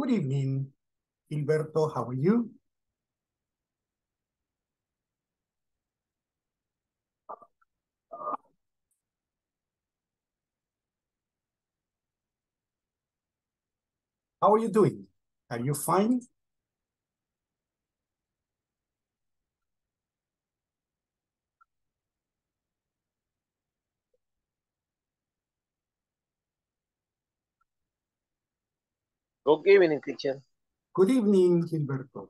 Good evening, Gilberto. How are you? How are you doing? Are you fine? Good evening, teacher. Good evening, Gilberto.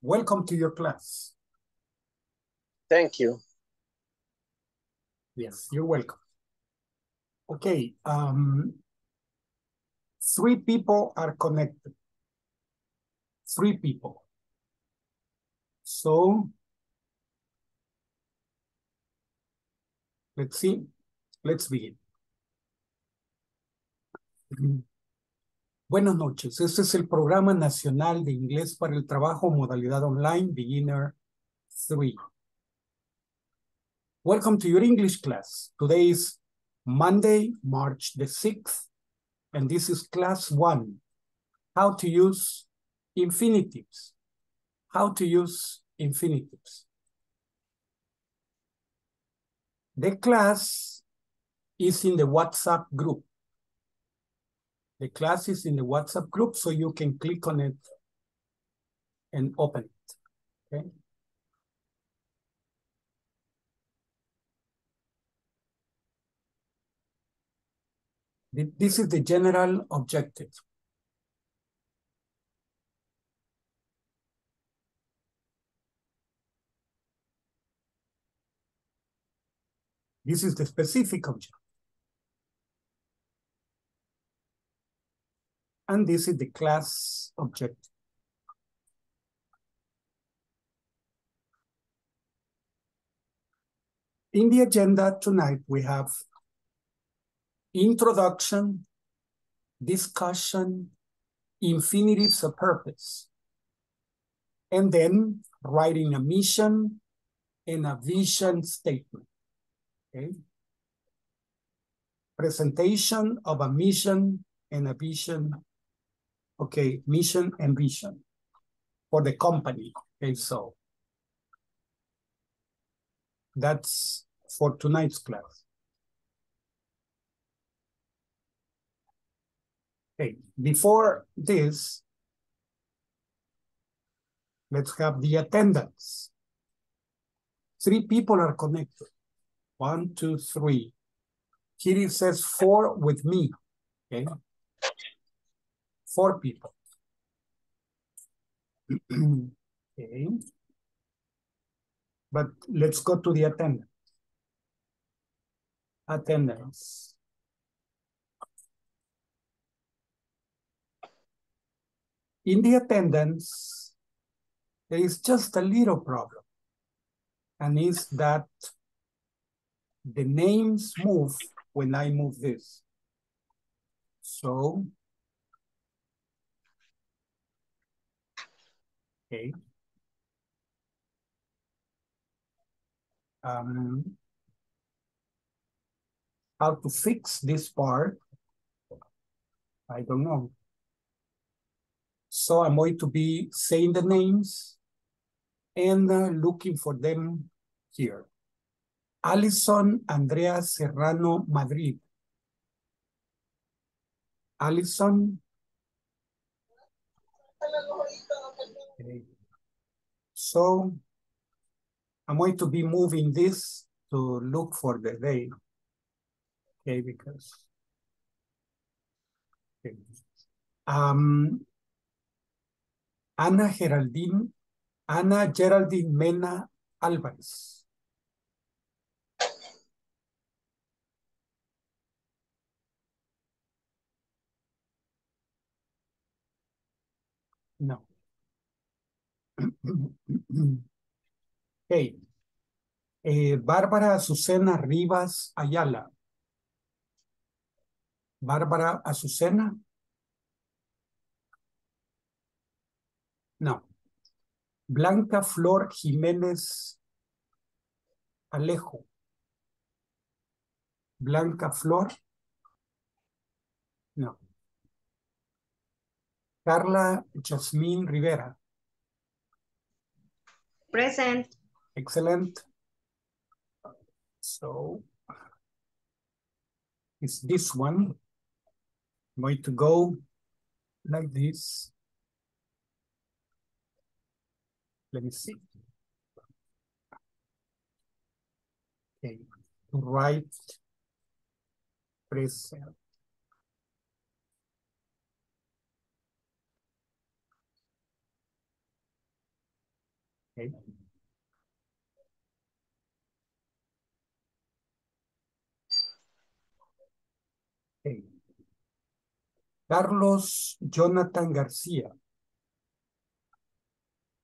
Welcome to your class. Thank you. Yes, you're welcome. Okay, um, three people are connected. Three people. So, let's see. Let's begin. Buenas noches. Este es el Programa Nacional de Inglés para el Trabajo Modalidad Online Beginner 3. Welcome to your English class. Today is Monday, March the 6th, and this is class one. How to use infinitives. How to use infinitives. The class is in the WhatsApp group. The class is in the WhatsApp group, so you can click on it and open it, okay? This is the general objective. This is the specific objective. And this is the class object. In the agenda tonight, we have introduction, discussion, infinitives of purpose, and then writing a mission and a vision statement. Okay. Presentation of a mission and a vision. Okay, mission and vision for the company. Okay, so that's for tonight's class. Okay, before this, let's have the attendance. Three people are connected. One, two, three. Here says four with me, okay? Four people. okay. But let's go to the attendance. Attendance. In the attendance, there is just a little problem. And is that the names move when I move this. So, okay. Um, how to fix this part, I don't know. So I'm going to be saying the names and uh, looking for them here. Alison Andrea Serrano Madrid. Alison. Okay. So I'm going to be moving this to look for the day. Okay, because okay. um Ana Geraldine, Ana Geraldine Mena Álvarez. No. Okay. Eh, Bárbara Azucena Rivas Ayala. Bárbara Azucena. No. Blanca Flor Jiménez Alejo. Blanca Flor. No. Carla Jasmine Rivera. Present. Excellent. So it's this one. I'm going to go like this. Let me see. Okay, right present. Okay. Okay. Carlos Jonathan García.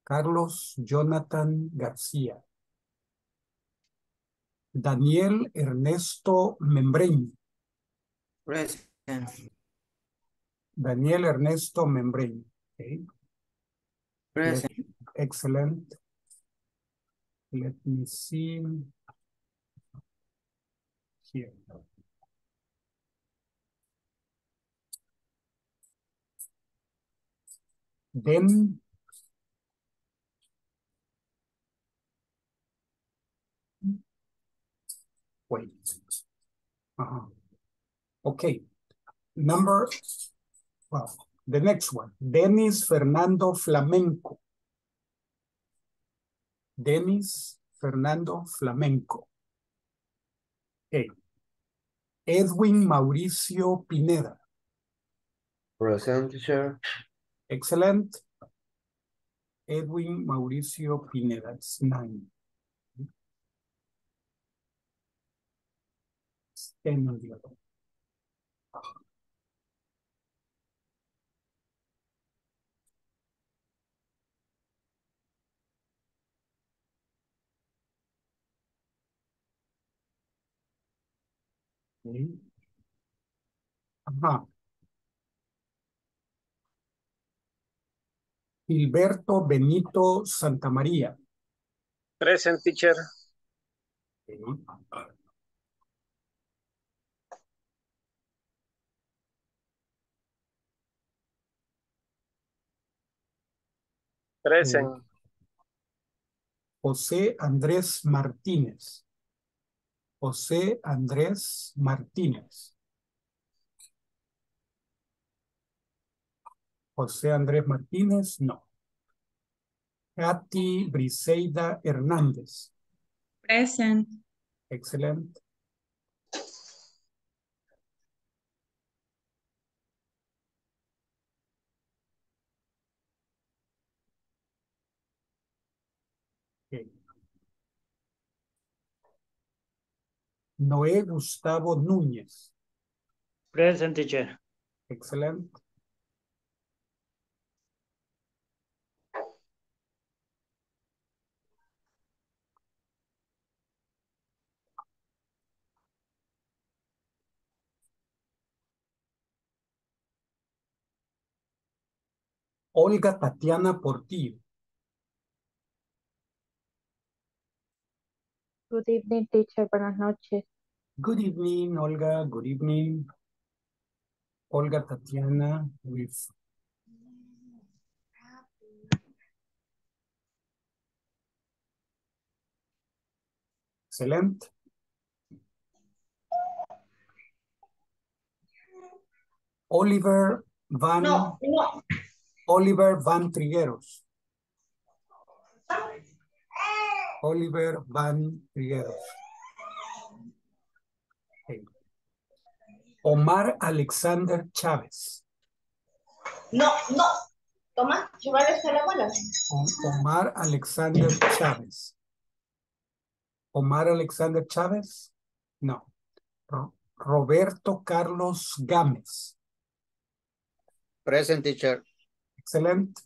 Carlos Jonathan García. Daniel Ernesto Membreño. Present. Daniel Ernesto Membreño. Okay. Present. Excellent. Let me see. Here. Then wait. Uh-huh. Okay. Number well, the next one. Dennis Fernando Flamenco. Denis Fernando Flamenco. Okay. Edwin Mauricio Pineda. Present teacher. Excellent. Edwin Mauricio Pineda. It's nine. It's ten on the other. Okay. Ajá. Gilberto Benito Santamaría. Present teacher. Okay. Present. José Andrés Martínez. José Andrés Martínez. José Andrés Martínez, no. Katy Briseida Hernández. Present. Excelente. Ok. Noé Gustavo Núñez. Present teacher. Excelente. Olga Tatiana Portillo. Good evening, teacher. Buenas noches. Good evening, Olga. Good evening. Olga Tatiana with Excellent. Oliver Van No, no. Oliver Van Trigueros. Oliver Van Trigueros. Okay. Omar Alexander Chávez. No, no. Toma, llévale a la abuela. O- Omar Alexander Chávez. Omar Alexander Chávez? No. Ro- Roberto Carlos Gámez. Present teacher. Excelente.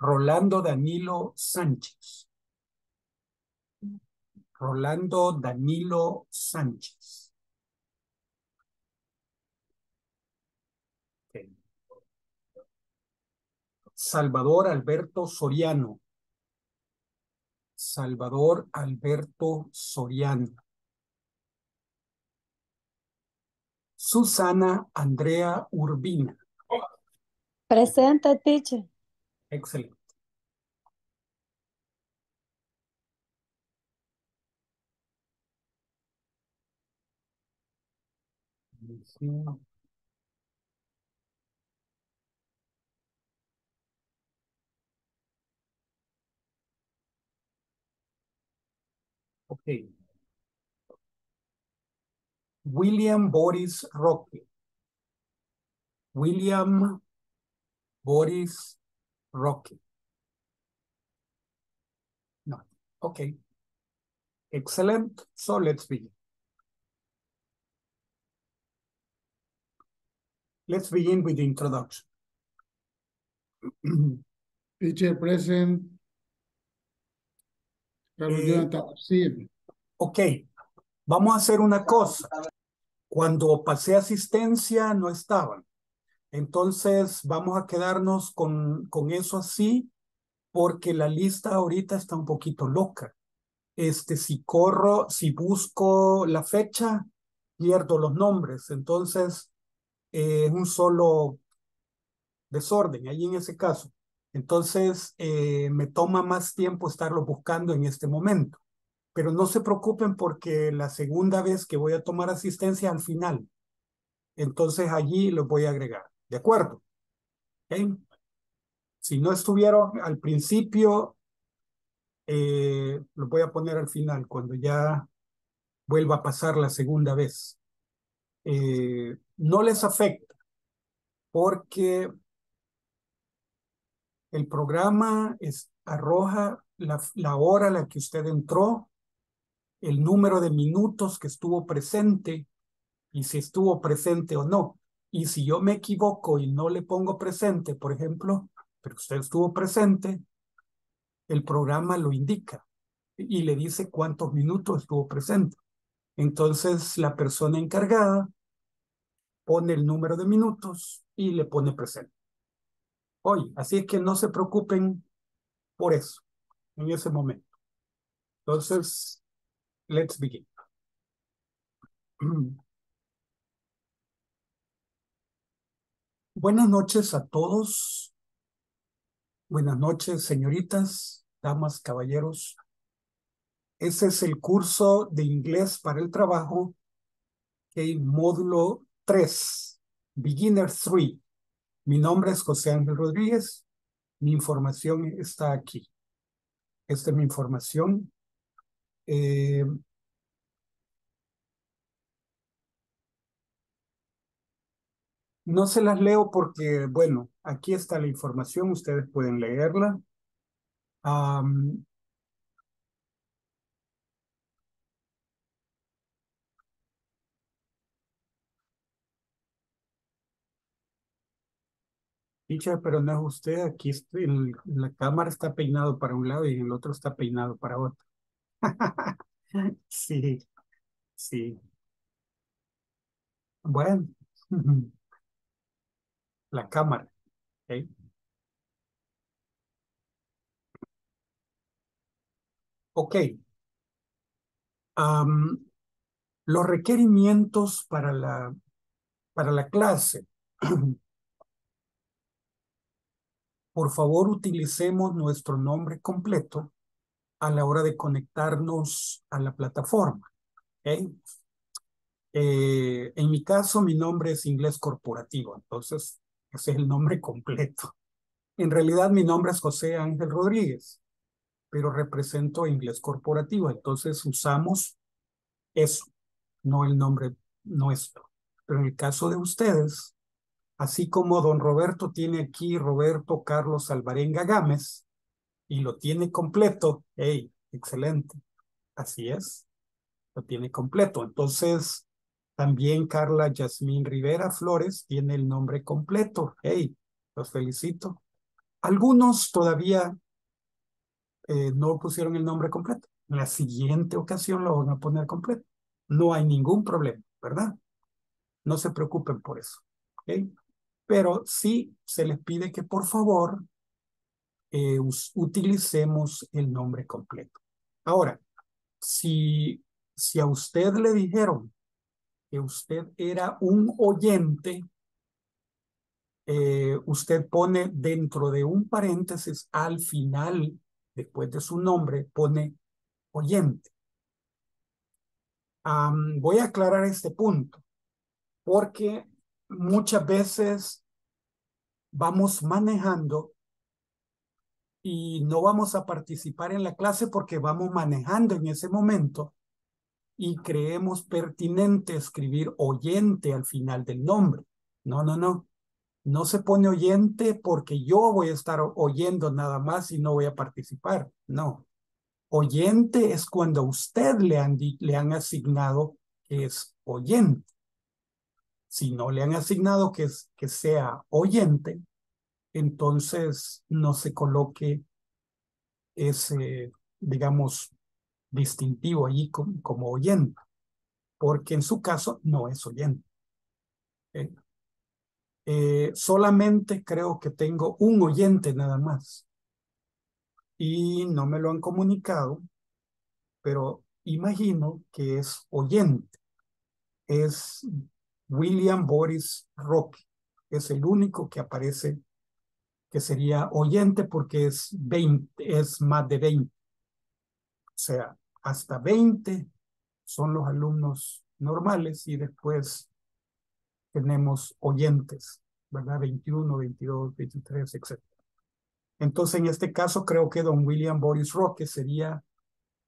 Rolando Danilo Sánchez. Rolando Danilo Sánchez. Salvador Alberto Soriano. Salvador Alberto Soriano. Susana Andrea Urbina. Presente, teacher. Excelente. Okay. William Boris Roque. William Boris Roque. No. Okay. Excellent. So let's begin. Let's begin with the introduction. Teacher present. Eh. Ok, vamos a hacer una cosa. Cuando pasé asistencia no estaban. Entonces vamos a quedarnos con, con eso así porque la lista ahorita está un poquito loca. Este, si corro, si busco la fecha, pierdo los nombres. Entonces eh, es un solo desorden ahí en ese caso. Entonces eh, me toma más tiempo estarlo buscando en este momento. Pero no se preocupen porque la segunda vez que voy a tomar asistencia al final. Entonces allí los voy a agregar. ¿De acuerdo? Si no estuvieron al principio, eh, los voy a poner al final cuando ya vuelva a pasar la segunda vez. Eh, no les afecta porque el programa es, arroja la, la hora a la que usted entró, el número de minutos que estuvo presente y si estuvo presente o no. Y si yo me equivoco y no le pongo presente, por ejemplo, pero usted estuvo presente, el programa lo indica y le dice cuántos minutos estuvo presente. Entonces la persona encargada pone el número de minutos y le pone presente. Oye, así es que no se preocupen por eso en ese momento. Entonces, let's begin. Buenas noches a todos. Buenas noches, señoritas, damas, caballeros. Ese es el curso de inglés para el trabajo, el módulo 3, Beginner 3. Mi nombre es José Ángel Rodríguez. Mi información está aquí. Esta es mi información. Eh, no se las leo porque, bueno, aquí está la información, ustedes pueden leerla. Um, pero no es usted, aquí estoy, la cámara está peinado para un lado y el otro está peinado para otro. sí, sí. Bueno, la cámara. ¿ok? Los requerimientos para la, para la clase. Por favor, utilicemos nuestro nombre completo a la hora de conectarnos a la plataforma. Eh, en mi caso, mi nombre es inglés corporativo, entonces ese es el nombre completo. En realidad, mi nombre es José Ángel Rodríguez, pero represento inglés corporativo, entonces usamos eso, no el nombre nuestro. Pero en el caso de ustedes, así como don Roberto tiene aquí Roberto Carlos Alvarenga Gámez y lo tiene completo, hey, excelente, así es, lo tiene completo. Entonces, también Carla Yasmín Rivera Flores tiene el nombre completo, hey, los felicito. Algunos todavía eh, no pusieron el nombre completo. En la siguiente ocasión lo van a poner completo. No hay ningún problema, ¿verdad? No se preocupen por eso. ¿ok? Pero sí se les pide que por favor eh, utilicemos el nombre completo. Ahora, si, si a usted le dijeron que usted era un oyente, eh, usted pone dentro de un paréntesis al final, después de su nombre, pone oyente. Voy a aclarar este punto, porque muchas veces vamos manejando y no vamos a participar en la clase porque vamos manejando en ese momento y creemos pertinente escribir oyente al final del nombre. No, no, no. No se pone oyente porque yo voy a estar oyendo nada más y no voy a participar. No. Oyente es cuando a usted le han, le han asignado que es oyente. Si no le han asignado que, que sea oyente, entonces no se coloque ese, digamos, distintivo allí como, oyente, porque en su caso no es oyente. ¿Okay? Eh, solamente creo que tengo un oyente nada más y no me lo han comunicado, pero imagino que es oyente. Es William Boris Roque. Es el único que aparece que sería oyente porque es 20, es más de 20. O sea, hasta 20 son los alumnos normales y después tenemos oyentes, ¿verdad? 21, 22, 23, etc. Entonces, en este caso, creo que don William Boris Roque sería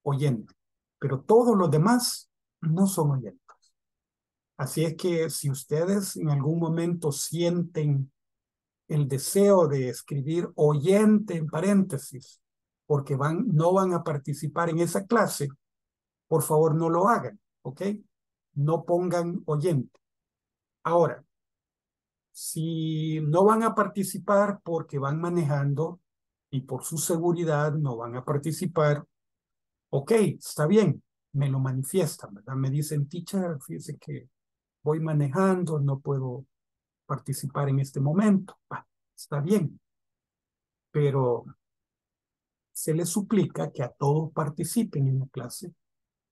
oyente, pero todos los demás no son oyentes. Así es que si ustedes en algún momento sienten el deseo de escribir oyente en paréntesis, porque van, no van a participar en esa clase, por favor no lo hagan, ¿ok? No pongan oyente. Ahora, si no van a participar porque van manejando y por su seguridad no van a participar, ok, está bien, me lo manifiestan, ¿verdad? Me dicen, teacher, fíjese que voy manejando, no puedo participar en este momento. Ah, está bien, pero se les suplica que a todos participen en la clase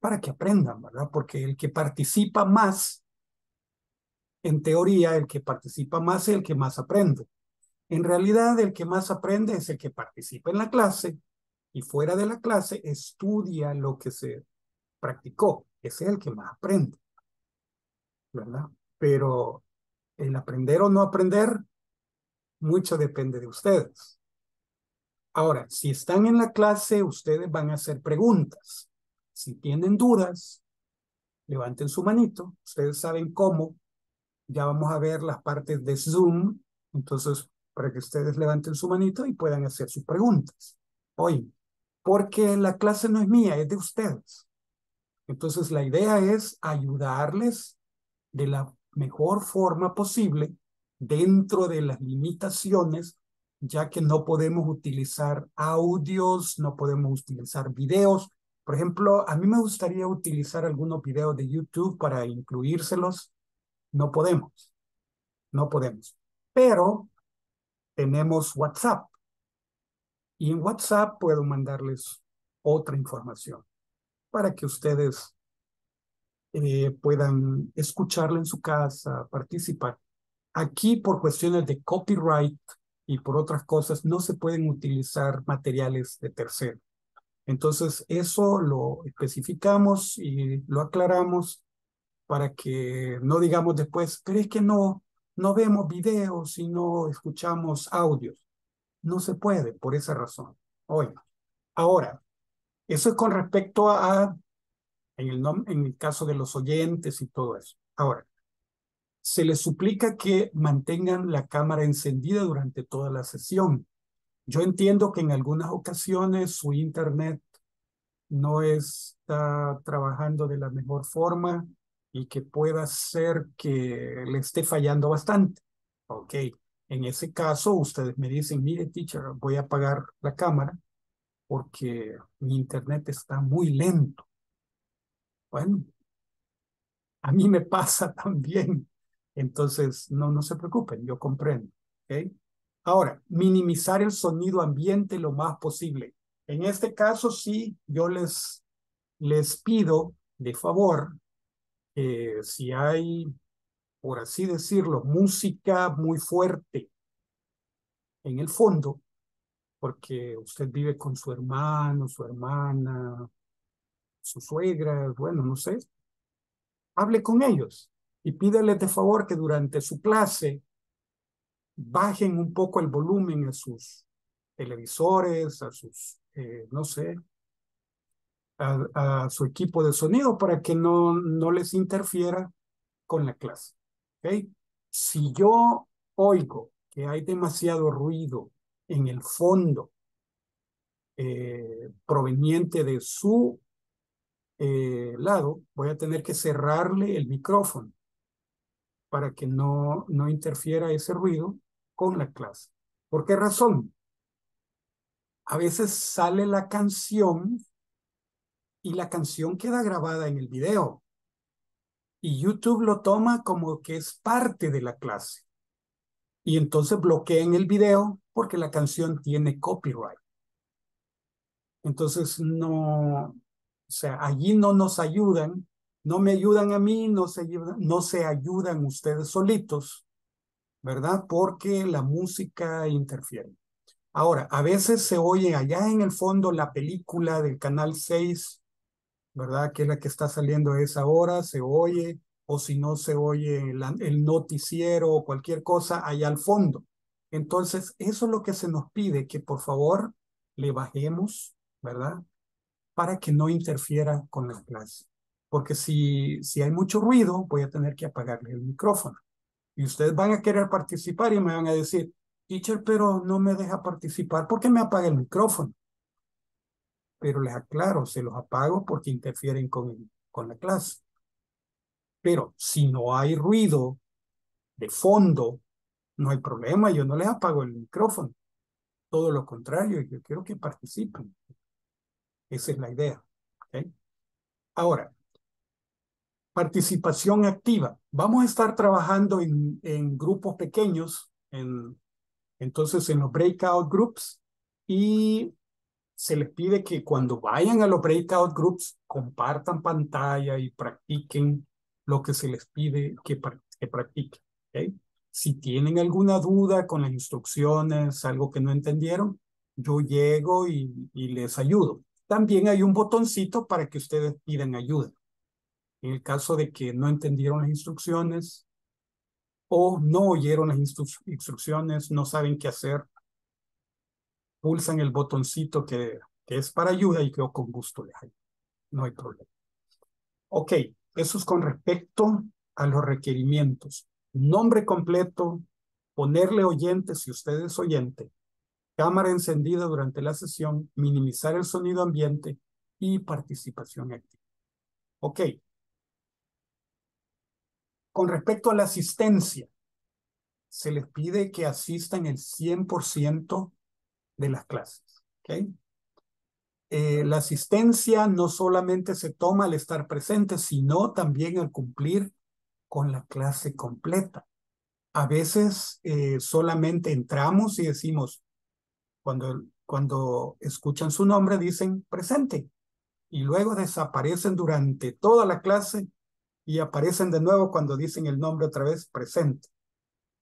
para que aprendan, ¿verdad? Porque el que participa más, en teoría, el que participa más es el que más aprende. En realidad, el que más aprende es el que participa en la clase y fuera de la clase estudia lo que se practicó. Ese es el que más aprende, ¿verdad? Pero el aprender o no aprender, mucho depende de ustedes. Ahora, si están en la clase, ustedes van a hacer preguntas. Si tienen dudas, levanten su manito. Ustedes saben cómo. Ya vamos a ver las partes de Zoom. Entonces, para que ustedes levanten su manito y puedan hacer sus preguntas. Hoy, porque la clase no es mía, es de ustedes. Entonces, la idea es ayudarles de la mejor forma posible dentro de las limitaciones, ya que no podemos utilizar audios, no podemos utilizar videos. Por ejemplo, a mí me gustaría utilizar algunos videos de YouTube para incluírselos. No podemos, no podemos. Pero tenemos WhatsApp. Y en WhatsApp puedo mandarles otra información para que ustedes eh, puedan escucharla en su casa, participar. Aquí por cuestiones de copyright y por otras cosas no se pueden utilizar materiales de tercero. Entonces eso lo especificamos y lo aclaramos para que no digamos después, pero es que no, no vemos videos y no escuchamos audios. No se puede por esa razón. Oye, ahora, eso es con respecto a, en el, en el caso de los oyentes y todo eso. Ahora, se les suplica que mantengan la cámara encendida durante toda la sesión. Yo entiendo que en algunas ocasiones su internet no está trabajando de la mejor forma y que pueda ser que le esté fallando bastante. Ok, en ese caso ustedes me dicen, mire teacher, voy a apagar la cámara porque mi internet está muy lento. Bueno, a mí me pasa también. Entonces, no, no se preocupen, yo comprendo. Ahora, minimizar el sonido ambiente lo más posible. En este caso, sí, yo les, les pido de favor que si hay, por así decirlo, música muy fuerte en el fondo, porque usted vive con su hermano, su hermana, su suegra, bueno, no sé, hable con ellos y pídele de favor que durante su clase bajen un poco el volumen a sus televisores, a sus, eh, no sé, a, a, su equipo de sonido para que no, no les interfiera con la clase. ¿okay? Si yo oigo que hay demasiado ruido en el fondo eh, proveniente de su eh, lado, voy a tener que cerrarle el micrófono para que no, no interfiera ese ruido con la clase. ¿Por qué razón? A veces sale la canción y la canción queda grabada en el video. Y YouTube lo toma como que es parte de la clase. Y entonces bloquean el video porque la canción tiene copyright. Entonces no, o sea, allí no nos ayudan, no me ayudan a mí, no se ayudan, no se ayudan ustedes solitos, ¿verdad? Porque la música interfiere. Ahora, a veces se oye allá en el fondo la película del canal 6, ¿verdad? Que es la que está saliendo a esa hora, se oye, o si no se oye el, el noticiero o cualquier cosa allá al fondo. Entonces, eso es lo que se nos pide, que por favor le bajemos, ¿verdad? Para que no interfiera con la clase. Porque si, si hay mucho ruido, voy a tener que apagarle el micrófono. Y ustedes van a querer participar y me van a decir, teacher, pero no me deja participar. ¿Por qué me apaga el micrófono? Pero les aclaro, se los apago porque interfieren con, el, con la clase. Pero si no hay ruido de fondo, no hay problema, yo no les apago el micrófono. Todo lo contrario, yo quiero que participen. Esa es la idea. ¿okay? Ahora, participación activa. Vamos a estar trabajando en, en grupos pequeños, en, entonces en los breakout groups, y se les pide que cuando vayan a los breakout groups compartan pantalla y practiquen lo que se les pide que, que practiquen. Si tienen alguna duda con las instrucciones, algo que no entendieron, yo llego y, y les ayudo. También hay un botoncito para que ustedes pidan ayuda. En el caso de que no entendieron las instrucciones o no oyeron las instru instrucciones, no saben qué hacer, pulsan el botoncito que, que es para ayuda y yo con gusto les ayudo. No hay problema. Ok, eso es con respecto a los requerimientos. Nombre completo, ponerle oyente si usted es oyente, cámara encendida durante la sesión, minimizar el sonido ambiente y participación activa. Ok. Con respecto a la asistencia, se les pide que asistan el 100% de las clases. Eh, la asistencia no solamente se toma al estar presente, sino también al cumplir con la clase completa. A veces eh, solamente entramos y decimos, cuando, cuando escuchan su nombre, dicen presente. Y luego desaparecen durante toda la clase y aparecen de nuevo cuando dicen el nombre otra vez, presente.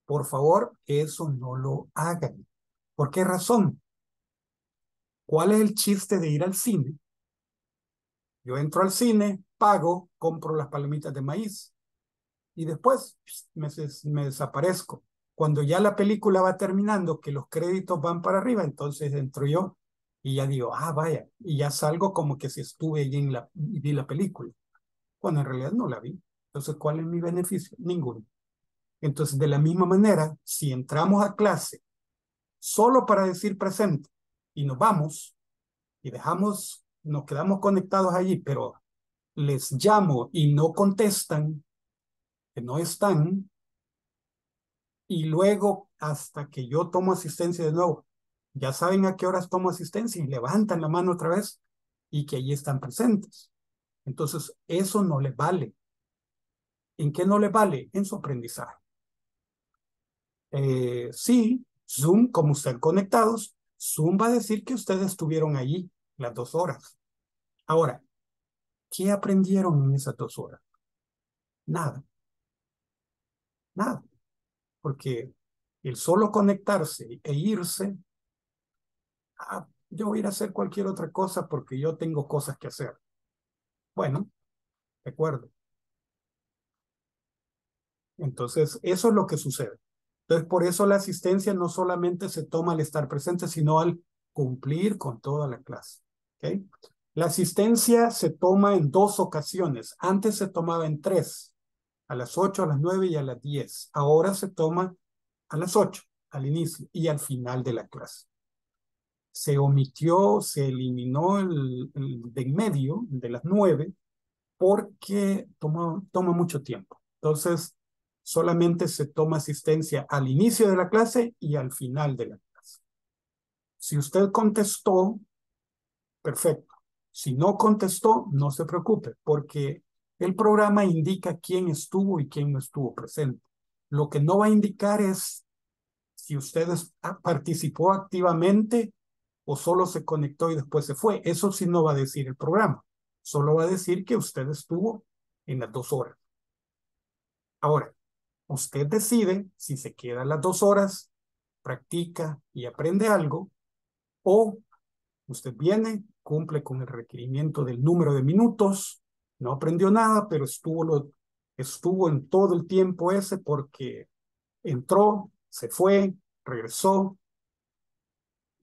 Por favor, eso no lo hagan. ¿Por qué razón? ¿Cuál es el chiste de ir al cine? Yo entro al cine, pago, compro las palomitas de maíz y después me, desaparezco. Cuando ya la película va terminando, que los créditos van para arriba, entonces entro yo y ya digo, ah, vaya, y ya salgo como que si estuve allí en y vi la película, cuando en realidad no la vi. Entonces, ¿cuál es mi beneficio? Ninguno. Entonces, de la misma manera, si entramos a clase solo para decir presente y nos vamos y dejamos, nos quedamos conectados allí, pero les llamo y no contestan, que no están, y luego hasta que yo tomo asistencia de nuevo, ya saben a qué horas tomo asistencia y levantan la mano otra vez y que allí están presentes. Entonces, eso no les vale. ¿En qué no les vale? En su aprendizaje. Eh, sí, Zoom, como están conectados, Zoom va a decir que ustedes estuvieron allí las dos horas. Ahora, ¿qué aprendieron en esas dos horas? Nada. Nada. Porque el solo conectarse e irse, ah, yo voy a ir a hacer cualquier otra cosa porque yo tengo cosas que hacer. Bueno, de acuerdo. Entonces, eso es lo que sucede. Entonces, por eso la asistencia no solamente se toma al estar presente, sino al cumplir con toda la clase. ¿okay? La asistencia se toma en dos ocasiones. Antes se tomaba en tres, a las ocho, a las nueve y a las diez. Ahora se toma a las ocho, al inicio y al final de la clase. Se omitió, se eliminó el, de en medio, de las nueve, porque toma, toma mucho tiempo. Entonces, solamente se toma asistencia al inicio de la clase y al final de la clase. Si usted contestó, perfecto. Si no contestó, no se preocupe, porque el programa indica quién estuvo y quién no estuvo presente. Lo que no va a indicar es si usted participó activamente o solo se conectó y después se fue. Eso sí no va a decir el programa. Solo va a decir que usted estuvo en las dos horas. Ahora, usted decide si se queda las dos horas, practica y aprende algo, o usted viene, cumple con el requerimiento del número de minutos, no aprendió nada, pero estuvo, lo, estuvo en todo el tiempo ese porque entró, se fue, regresó,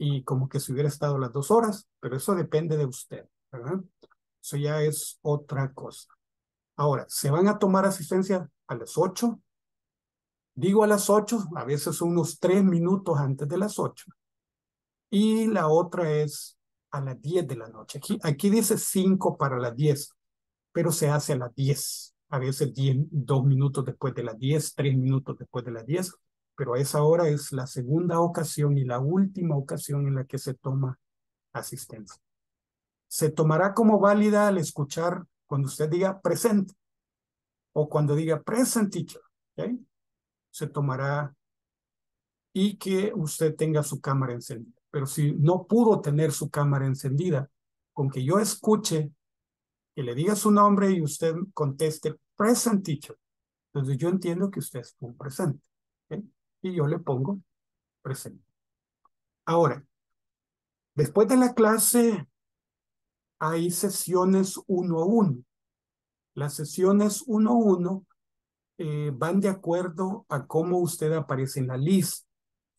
y como que se hubiera estado las dos horas, pero eso depende de usted, ¿verdad? Eso ya es otra cosa. Ahora, ¿se van a tomar asistencia a las ocho? Digo a las ocho, a veces unos tres minutos antes de las ocho. Y la otra es a las diez de la noche. Aquí, aquí dice cinco para las diez, pero se hace a las diez. A veces diez, dos minutos después de las diez, tres minutos después de las diez, pero a esa hora es la segunda ocasión y la última ocasión en la que se toma asistencia. Se tomará como válida al escuchar cuando usted diga presente o cuando diga present teacher. Se tomará y que usted tenga su cámara encendida. Pero si no pudo tener su cámara encendida, con que yo escuche que le diga su nombre y usted conteste present teacher, entonces yo entiendo que usted es un presente. Y yo le pongo presente. Ahora, después de la clase hay sesiones uno a uno. Las sesiones uno a uno eh, van de acuerdo a cómo usted aparece en la lista.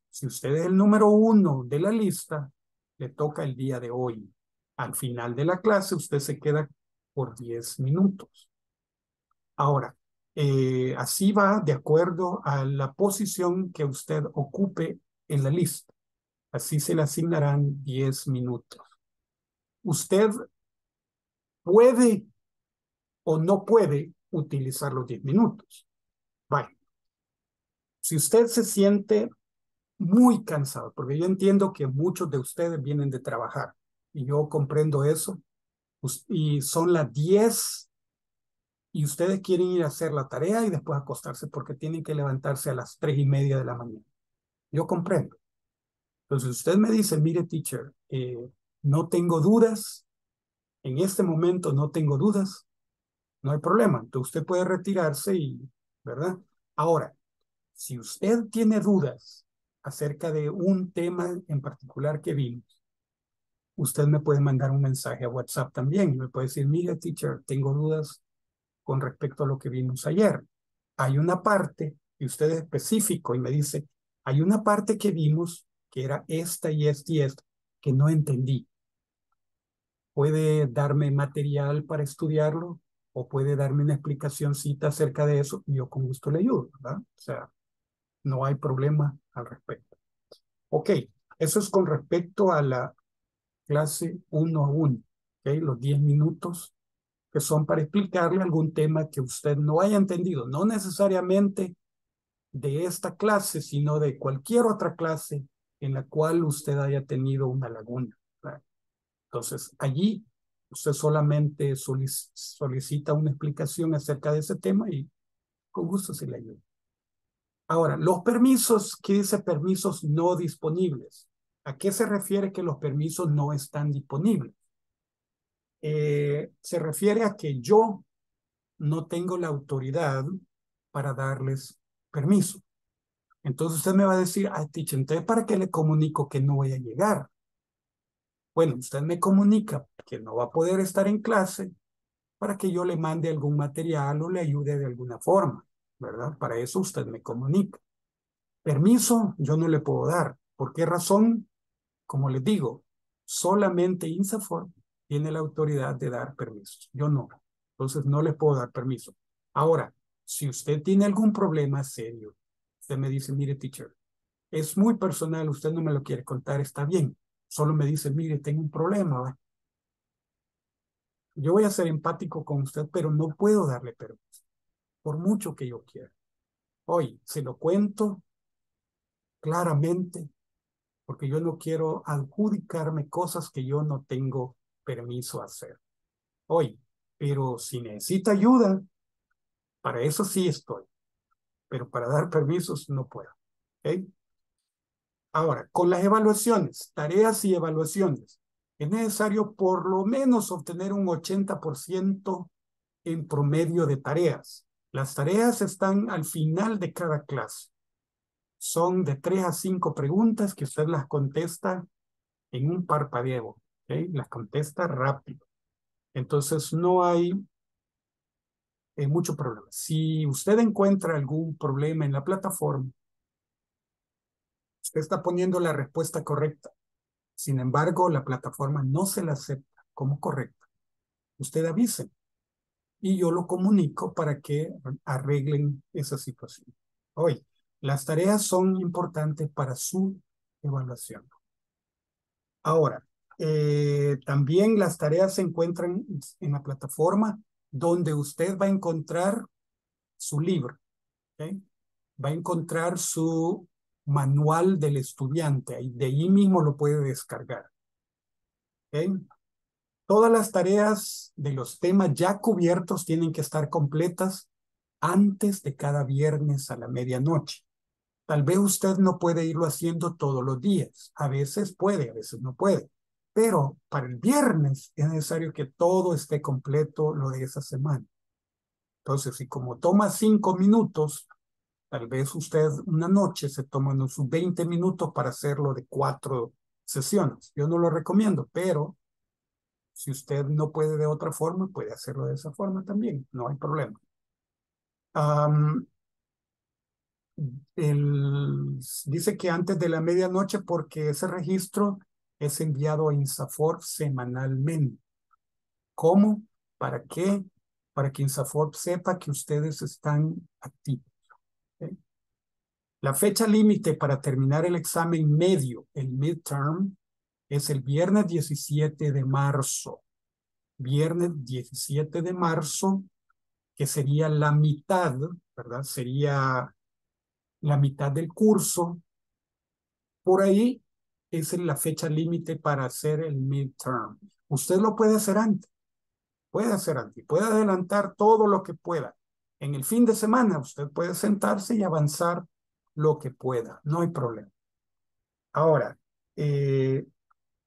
Si usted es el número uno de la lista, le toca el día de hoy. Al final de la clase, usted se queda por 10 minutos. Ahora, eh, así va de acuerdo a la posición que usted ocupe en la lista. Así se le asignarán 10 minutos. Usted puede o no puede utilizar los 10 minutos. Vale. Si usted se siente muy cansado, porque yo entiendo que muchos de ustedes vienen de trabajar y yo comprendo eso, y son las 10 y ustedes quieren ir a hacer la tarea y después acostarse porque tienen que levantarse a las tres y media de la mañana. Yo comprendo. Entonces usted me dice, mire teacher, eh, no tengo dudas, en este momento no tengo dudas, no hay problema. Entonces usted puede retirarse y, ¿verdad? Ahora, si usted tiene dudas acerca de un tema en particular que vimos, usted me puede mandar un mensaje a WhatsApp también y me puede decir, mire, teacher, tengo dudas con respecto a lo que vimos ayer. Hay una parte, y usted es específico y me dice, hay una parte que vimos que era esta y esta y esta, que no entendí puede darme material para estudiarlo o puede darme una explicación cita acerca de eso yo con gusto le ayudo, ¿verdad? O sea, no hay problema al respecto. Ok, eso es con respecto a la clase uno a uno, ¿ok? Los 10 minutos que son para explicarle algún tema que usted no haya entendido, no necesariamente de esta clase, sino de cualquier otra clase en la cual usted haya tenido una laguna. Entonces, allí usted solamente solicita una explicación acerca de ese tema y con gusto se le ayuda. Ahora, los permisos, ¿qué dice permisos no disponibles? ¿A qué se refiere que los permisos no están disponibles? Eh, se refiere a que yo no tengo la autoridad para darles permiso. Entonces usted me va a decir, ah, teacher, entonces ¿para qué le comunico que no voy a llegar? Bueno, usted me comunica que no va a poder estar en clase para que yo le mande algún material o le ayude de alguna forma, ¿verdad? Para eso usted me comunica. Permiso yo no le puedo dar. ¿Por qué razón? Como les digo, solamente INSAFOR tiene la autoridad de dar permisos. Yo no. Entonces no le puedo dar permiso. Ahora, si usted tiene algún problema serio, usted me dice, mire, teacher, es muy personal, usted no me lo quiere contar, está bien. Solo me dice, mire, tengo un problema. ¿va? Yo voy a ser empático con usted, pero no puedo darle permiso, por mucho que yo quiera. Hoy se lo cuento claramente, porque yo no quiero adjudicarme cosas que yo no tengo permiso hacer. Hoy, pero si necesita ayuda, para eso sí estoy. Pero para dar permisos no puedo. ¿okay? Ahora, con las evaluaciones, tareas y evaluaciones, es necesario por lo menos obtener un 80% en promedio de tareas. Las tareas están al final de cada clase. Son de tres a cinco preguntas que usted las contesta en un parpadeo. ¿Okay? Las contesta rápido. Entonces no hay eh, mucho problema. Si usted encuentra algún problema en la plataforma, usted está poniendo la respuesta correcta. Sin embargo, la plataforma no se la acepta como correcta. Usted avise y yo lo comunico para que arreglen esa situación. Hoy, las tareas son importantes para su evaluación. Ahora, eh, también las tareas se encuentran en la plataforma donde usted va a encontrar su libro. Va a encontrar su manual del estudiante. De ahí mismo lo puede descargar. Todas las tareas de los temas ya cubiertos tienen que estar completas antes de cada viernes a la medianoche. Tal vez usted no puede irlo haciendo todos los días. A veces puede, a veces no puede. Pero para el viernes es necesario que todo esté completo lo de esa semana. Entonces, si como toma cinco minutos, tal vez usted una noche se toma unos 20 minutos para hacerlo de cuatro sesiones. Yo no lo recomiendo, pero si usted no puede de otra forma, puede hacerlo de esa forma también, no hay problema. El, dice que antes de la medianoche porque ese registro es enviado a INSAFORP semanalmente. ¿Cómo? ¿Para qué? Para que INSAFORP sepa que ustedes están activos. La fecha límite para terminar el examen medio, el midterm, es el viernes 17 de marzo. Viernes 17 de marzo, que sería la mitad, ¿verdad? Sería la mitad del curso. Por ahí es la fecha límite para hacer el midterm. Usted lo puede hacer antes. Puede hacer antes. Puede adelantar todo lo que pueda. En el fin de semana usted puede sentarse y avanzar lo que pueda. No hay problema. Ahora, eh,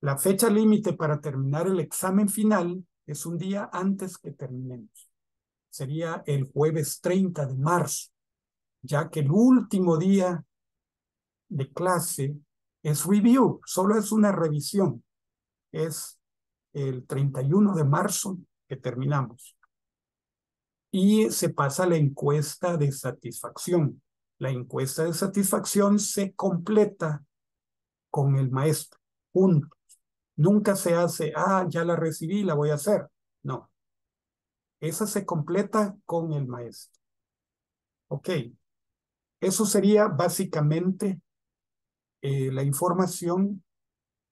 la fecha límite para terminar el examen final es un día antes que terminemos. Sería el jueves 30 de marzo, ya que el último día de clase es review, solo es una revisión. Es el 31 de marzo que terminamos. Y se pasa la encuesta de satisfacción. La encuesta de satisfacción se completa con el maestro, juntos. Nunca se hace, ah, ya la recibí, la voy a hacer. No. Esa se completa con el maestro. Ok. Eso sería básicamente eh, la información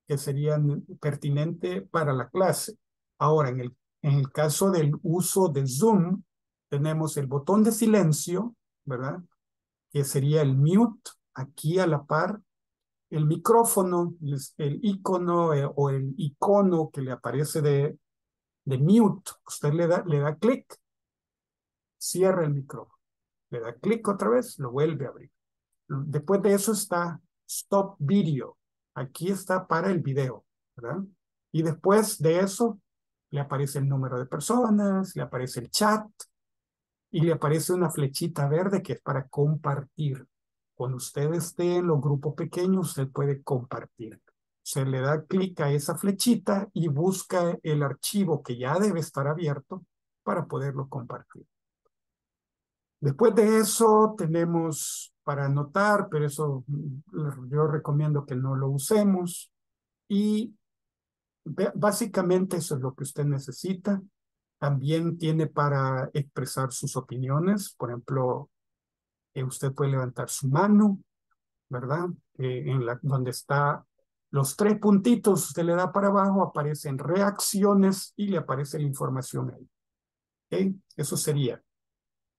que sería pertinente para la clase. Ahora, en el, en el caso del uso de Zoom, tenemos el botón de silencio, ¿verdad? Que sería el mute aquí a la par. El micrófono, el icono eh, o el icono que le aparece de, de mute, usted le da, le da clic, cierra el micrófono. Le da clic otra vez, lo vuelve a abrir. Después de eso está Stop Video. Aquí está para el video. Y después de eso le aparece el número de personas, le aparece el chat y le aparece una flechita verde que es para compartir. Cuando usted esté en los grupos pequeños, usted puede compartir. Se le da clic a esa flechita y busca el archivo que ya debe estar abierto para poderlo compartir. Después de eso tenemos para anotar, pero eso mm, yo recomiendo que no lo usemos. Y básicamente eso es lo que usted necesita. También tiene para expresar sus opiniones. Por ejemplo, eh, usted puede levantar su mano, ¿verdad? Eh, en la, donde está los tres puntitos, usted le da para abajo, aparecen reacciones y le aparece la información ahí. ¿Okay? Eso sería.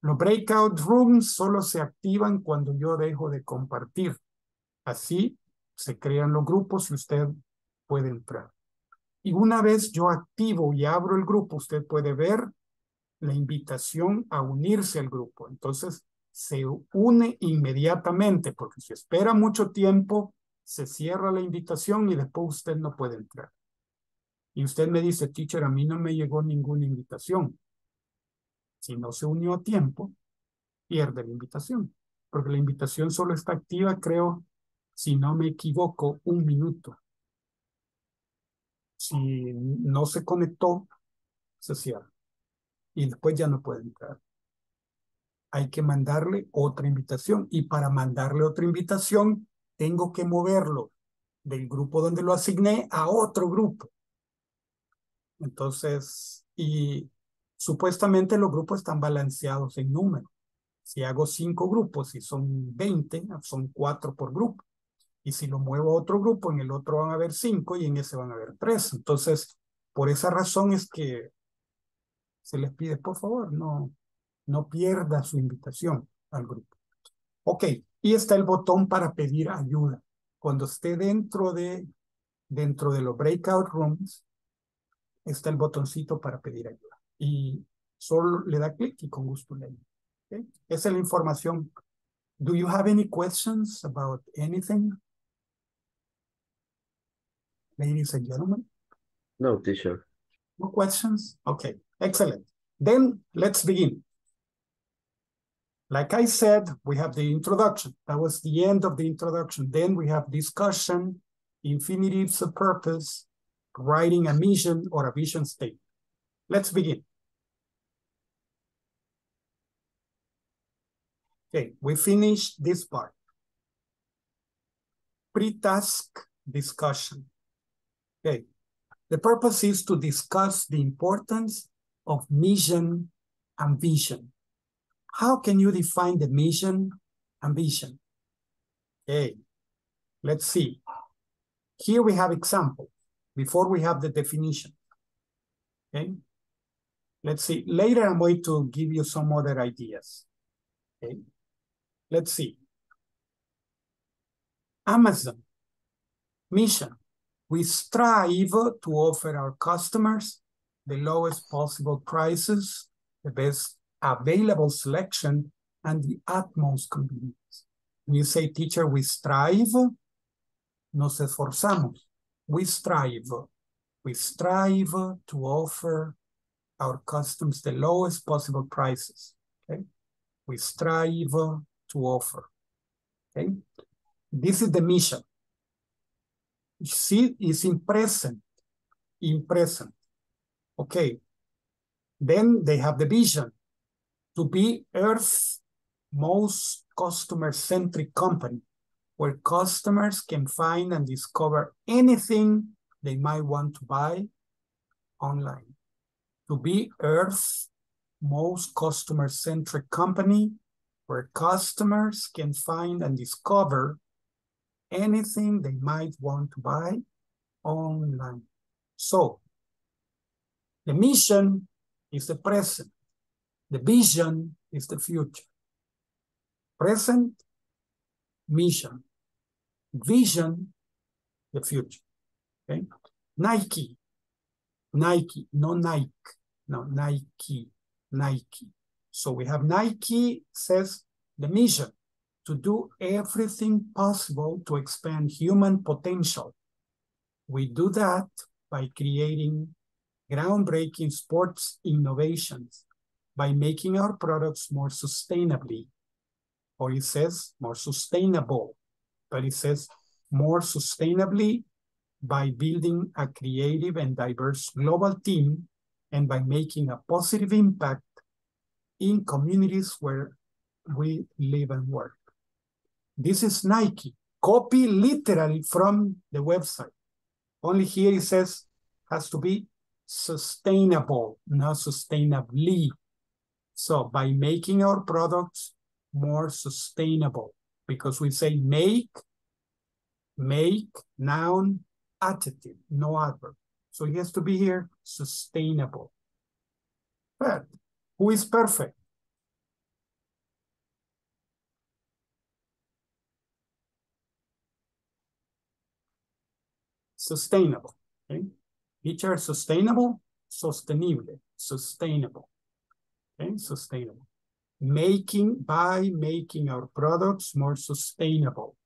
Los breakout rooms solo se activan cuando yo dejo de compartir. Así se crean los grupos y usted puede entrar. Y una vez yo activo y abro el grupo, usted puede ver la invitación a unirse al grupo. Entonces, se une inmediatamente, porque si espera mucho tiempo, se cierra la invitación y después usted no puede entrar. Y usted me dice, teacher, a mí no me llegó ninguna invitación. Si no se unió a tiempo, pierde la invitación, porque la invitación solo está activa, creo, si no me equivoco, un minuto. Si no se conectó, se cierra. Y después ya no puede entrar. Hay que mandarle otra invitación. Y para mandarle otra invitación, tengo que moverlo del grupo donde lo asigné a otro grupo. Entonces, y supuestamente los grupos están balanceados en número. Si hago cinco grupos y son 20, son cuatro por grupo. Y si lo muevo a otro grupo, en el otro van a haber cinco y en ese van a haber tres. Entonces, por esa razón es que se les pide, por favor, no, no pierda su invitación al grupo. Ok, y está el botón para pedir ayuda. Cuando esté dentro de, dentro de los breakout rooms, está el botoncito para pedir ayuda. Y solo le da clic y con gusto le ayuda. Okay? Esa es la información. Do you have any questions about anything? Ladies and gentlemen? No, teacher. No questions? Okay, excellent. Then let's begin. Like I said, we have the introduction. That was the end of the introduction. Then we have discussion, infinitives of purpose, writing a mission or a vision statement. Let's begin. Okay, we finished this part. Pre-task discussion. Okay, the purpose is to discuss the importance of mission and vision. How can you define the mission and vision? Okay, let's see. Here we have example before we have the definition. Okay, let's see. Later I'm going to give you some other ideas. Okay, let's see. Amazon mission. We strive to offer our customers the lowest possible prices, the best available selection, and the utmost convenience. When you say, teacher, we strive, nos esforzamos. We strive. We strive to offer our customers the lowest possible prices. Okay? We strive to offer. Okay? This is the mission. You See, it's in present. In present. Okay. Then they have the vision to be Earth's most customer-centric company, where customers can find and discover anything they might want to buy online. To be Earth's most customer-centric company, where customers can find and discover anything they might want to buy online. So, the mission is the present. The vision is the future. Present, mission. Vision, the future. Okay? Nike, Nike, no Nike, no Nike, Nike. So we have Nike says the mission to do everything possible to expand human potential. We do that by creating groundbreaking sports innovations by making our products more sustainably. Or it says more sustainable, but it says more sustainably by building a creative and diverse global team and by making a positive impact in communities where we live and work. This is Nike. Copy literally from the website. Only here it says has to be sustainable, not sustainably. So by making our products more sustainable, because we say make, make, noun, adjective, no adverb. So it has to be here sustainable. But who is perfect? Sustainable. Okay? Teacher sustainable, sostenible, sustainable. Okay, sustainable. Making by making our products more sustainable,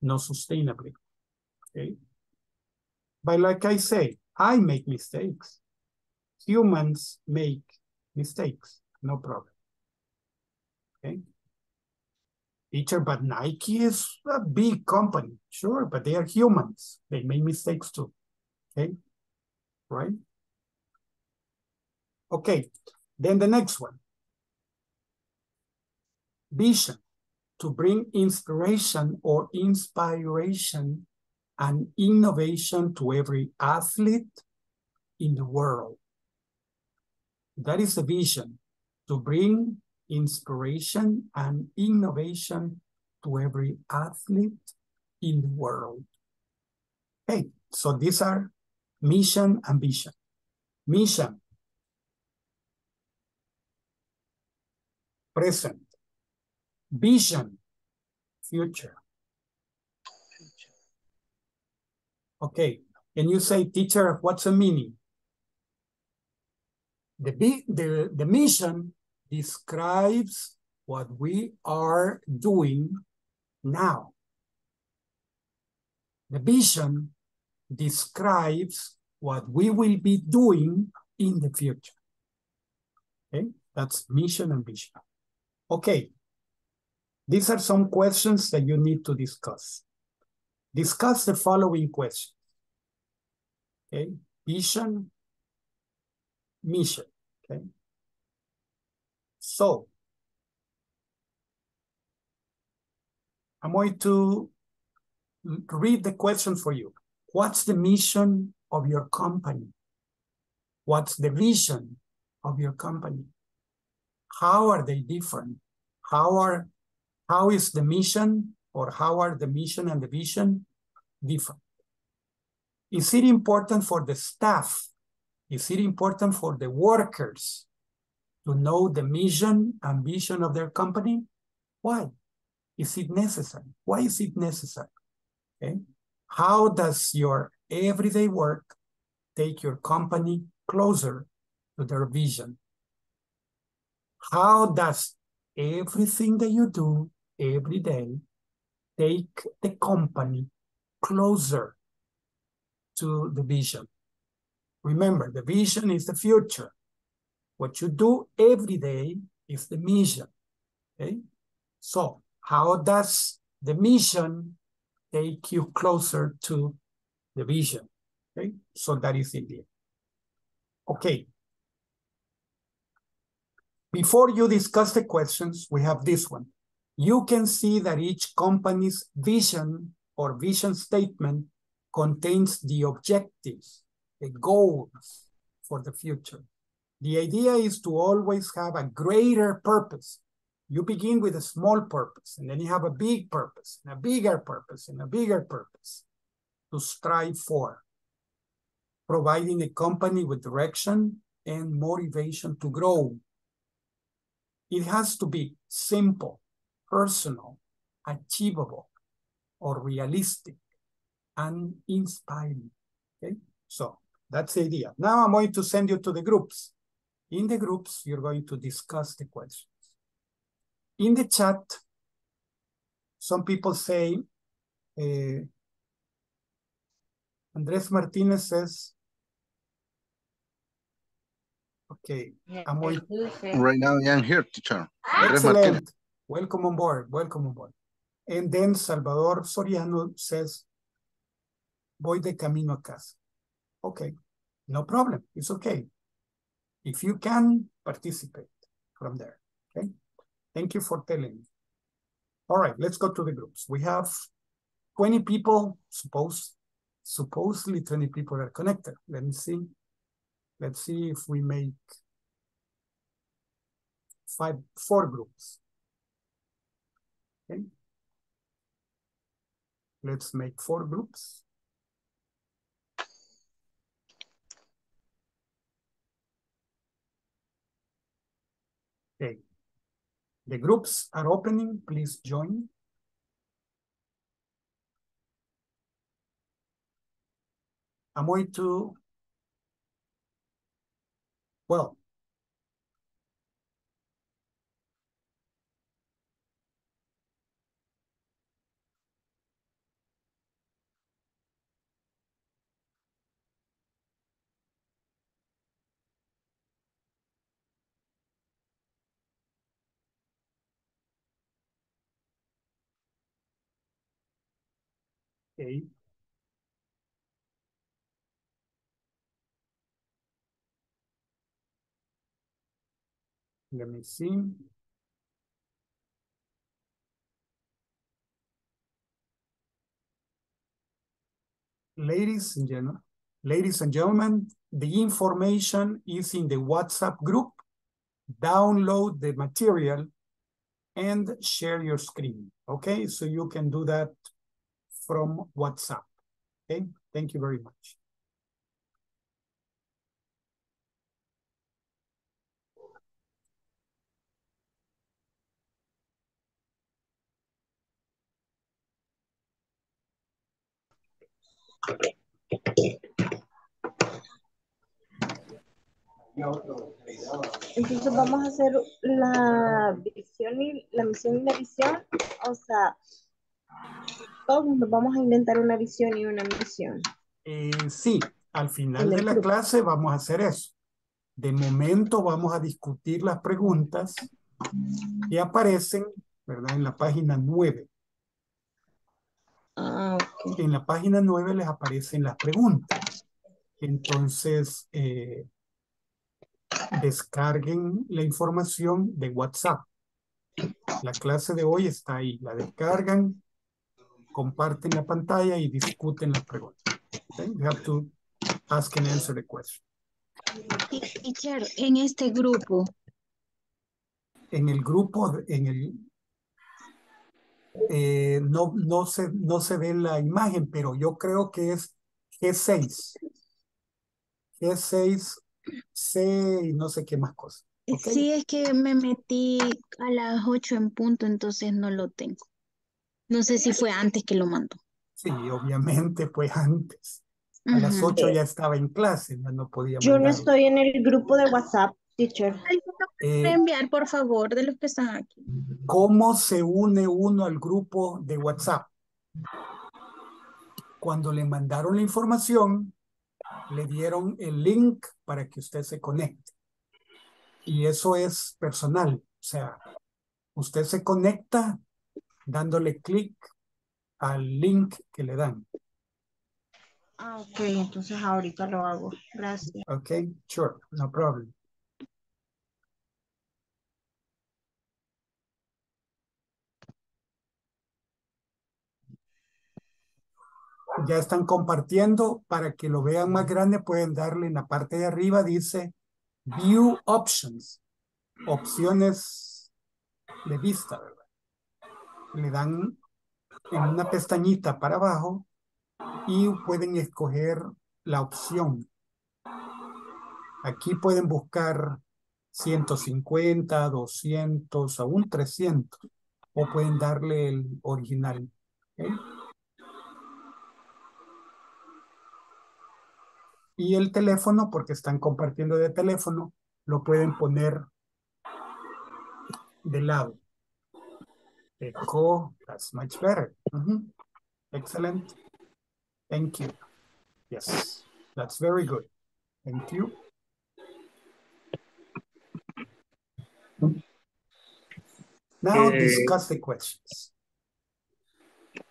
not sustainably. Okay. But like I say, I make mistakes. Humans make mistakes, no problem. Okay. Teacher, but Nike is a big company. Sure, but they are humans. They make mistakes too. Okay. Right? Okay. Then the next one. Vision to bring inspiration or inspiration and innovation to every athlete in the world. That is the vision to bring inspiration and innovation to every athlete in the world. Okay, so these are mission and vision. Mission, present. Vision, future. Okay, and you say, teacher, what's the meaning? The, the, the mission describes what we are doing now. The vision describes what we will be doing in the future. Okay, that's mission and vision. Okay, these are some questions that you need to discuss. Discuss the following questions. Okay, vision, mission, okay? So, I'm going to read the question for you. What's the mission of your company? What's the vision of your company? How are they different? How are how is the mission or how are the mission and the vision different? Is it important for the staff? Is it important for the workers to know the mission and vision of their company? Why? Is it necessary? Why is it necessary? Okay. How does your everyday work take your company closer to their vision? How does everything that you do every day take the company closer to the vision? Remember, the vision is the future. What you do every day is the mission. Okay? So, how does the mission take you closer to the vision? Okay? So that is it. Okay. Before you discuss the questions, we have this one. You can see that each company's vision or vision statement contains the objectives, the goals for the future. The idea is to always have a greater purpose. You begin with a small purpose, and then you have a big purpose, and a bigger purpose, and a bigger purpose to strive for, providing the company with direction and motivation to grow. It has to be simple, personal, achievable, or realistic, and inspiring. Okay, so that's the idea. Now I'm going to send you to the groups. In the groups, you're going to discuss the questions. In the chat, some people say, uh, Andres Martinez says, Okay, I'm wait- Right now I am here, teacher. Andres Martinez. Excellent. Welcome on board. Welcome on board. And then Salvador Soriano says, voy de camino a casa. Okay, no problem. It's okay. If you can, participate from there. Okay. Thank you for telling me. All right, let's go to the groups. We have 20 people, suppose, supposedly 20 people are connected. Let me see. Let's see if we make five, four groups. Okay. Let's make four groups. Okay. The groups are opening. Please join. I'm going to, well, okay. Let me see. Ladies and gentlemen, ladies and gentlemen, the information is in the WhatsApp group. Download the material and share your screen. Okay, so you can do that from WhatsApp. Okay, thank you very much. Entonces vamos a hacer la visión y la misión y la visión. O sea, todos nos vamos a inventar una visión y una misión. Eh, sí, al final de la clase vamos a hacer eso. De momento vamos a discutir las preguntas que aparecen, ¿verdad? En la página 9. Ah, ok. En la página 9 les aparecen las preguntas. Entonces, eh, descarguen la información de WhatsApp. La clase de hoy está ahí. La descargan, comparten la pantalla y discuten las preguntas. Okay? You have to ask and answer the question. Teacher, en este grupo, En el grupo, en el... eh, no, no, se, no se ve la imagen, pero yo creo que es G6. G6, C y no sé qué más cosas. sí es que me metí a las 8 en punto, entonces no lo tengo. No sé si fue antes que lo mandó. Sí, obviamente fue antes. A las Ujú. 8 ya estaba en clase, ya no podía Yo no estoy en el grupo de WhatsApp, teacher. ¿Alguien lo Eh, enviar, por favor, de los que están aquí? ¿Cómo se une uno al grupo de WhatsApp? Cuando le mandaron la información, le dieron el link para que usted se conecte. Y eso es personal. O sea, usted se conecta dándole clic al link que le dan. Ah, ok, entonces ahorita lo hago. Gracias. Ok, sure, no problem. Ya están compartiendo para que lo vean más grande, pueden darle en la parte de arriba, dice View Options, opciones de vista, ¿verdad? Le dan en una pestañita para abajo y pueden escoger la opción. Aquí pueden buscar 150, 200, aún 300, o pueden darle el original. Y el teléfono, porque están compartiendo de teléfono, lo pueden poner de lado. Echo, that's much better. Mm. Excellent. Thank you. Yes, that's very good. Thank you. Now eh, discuss the questions.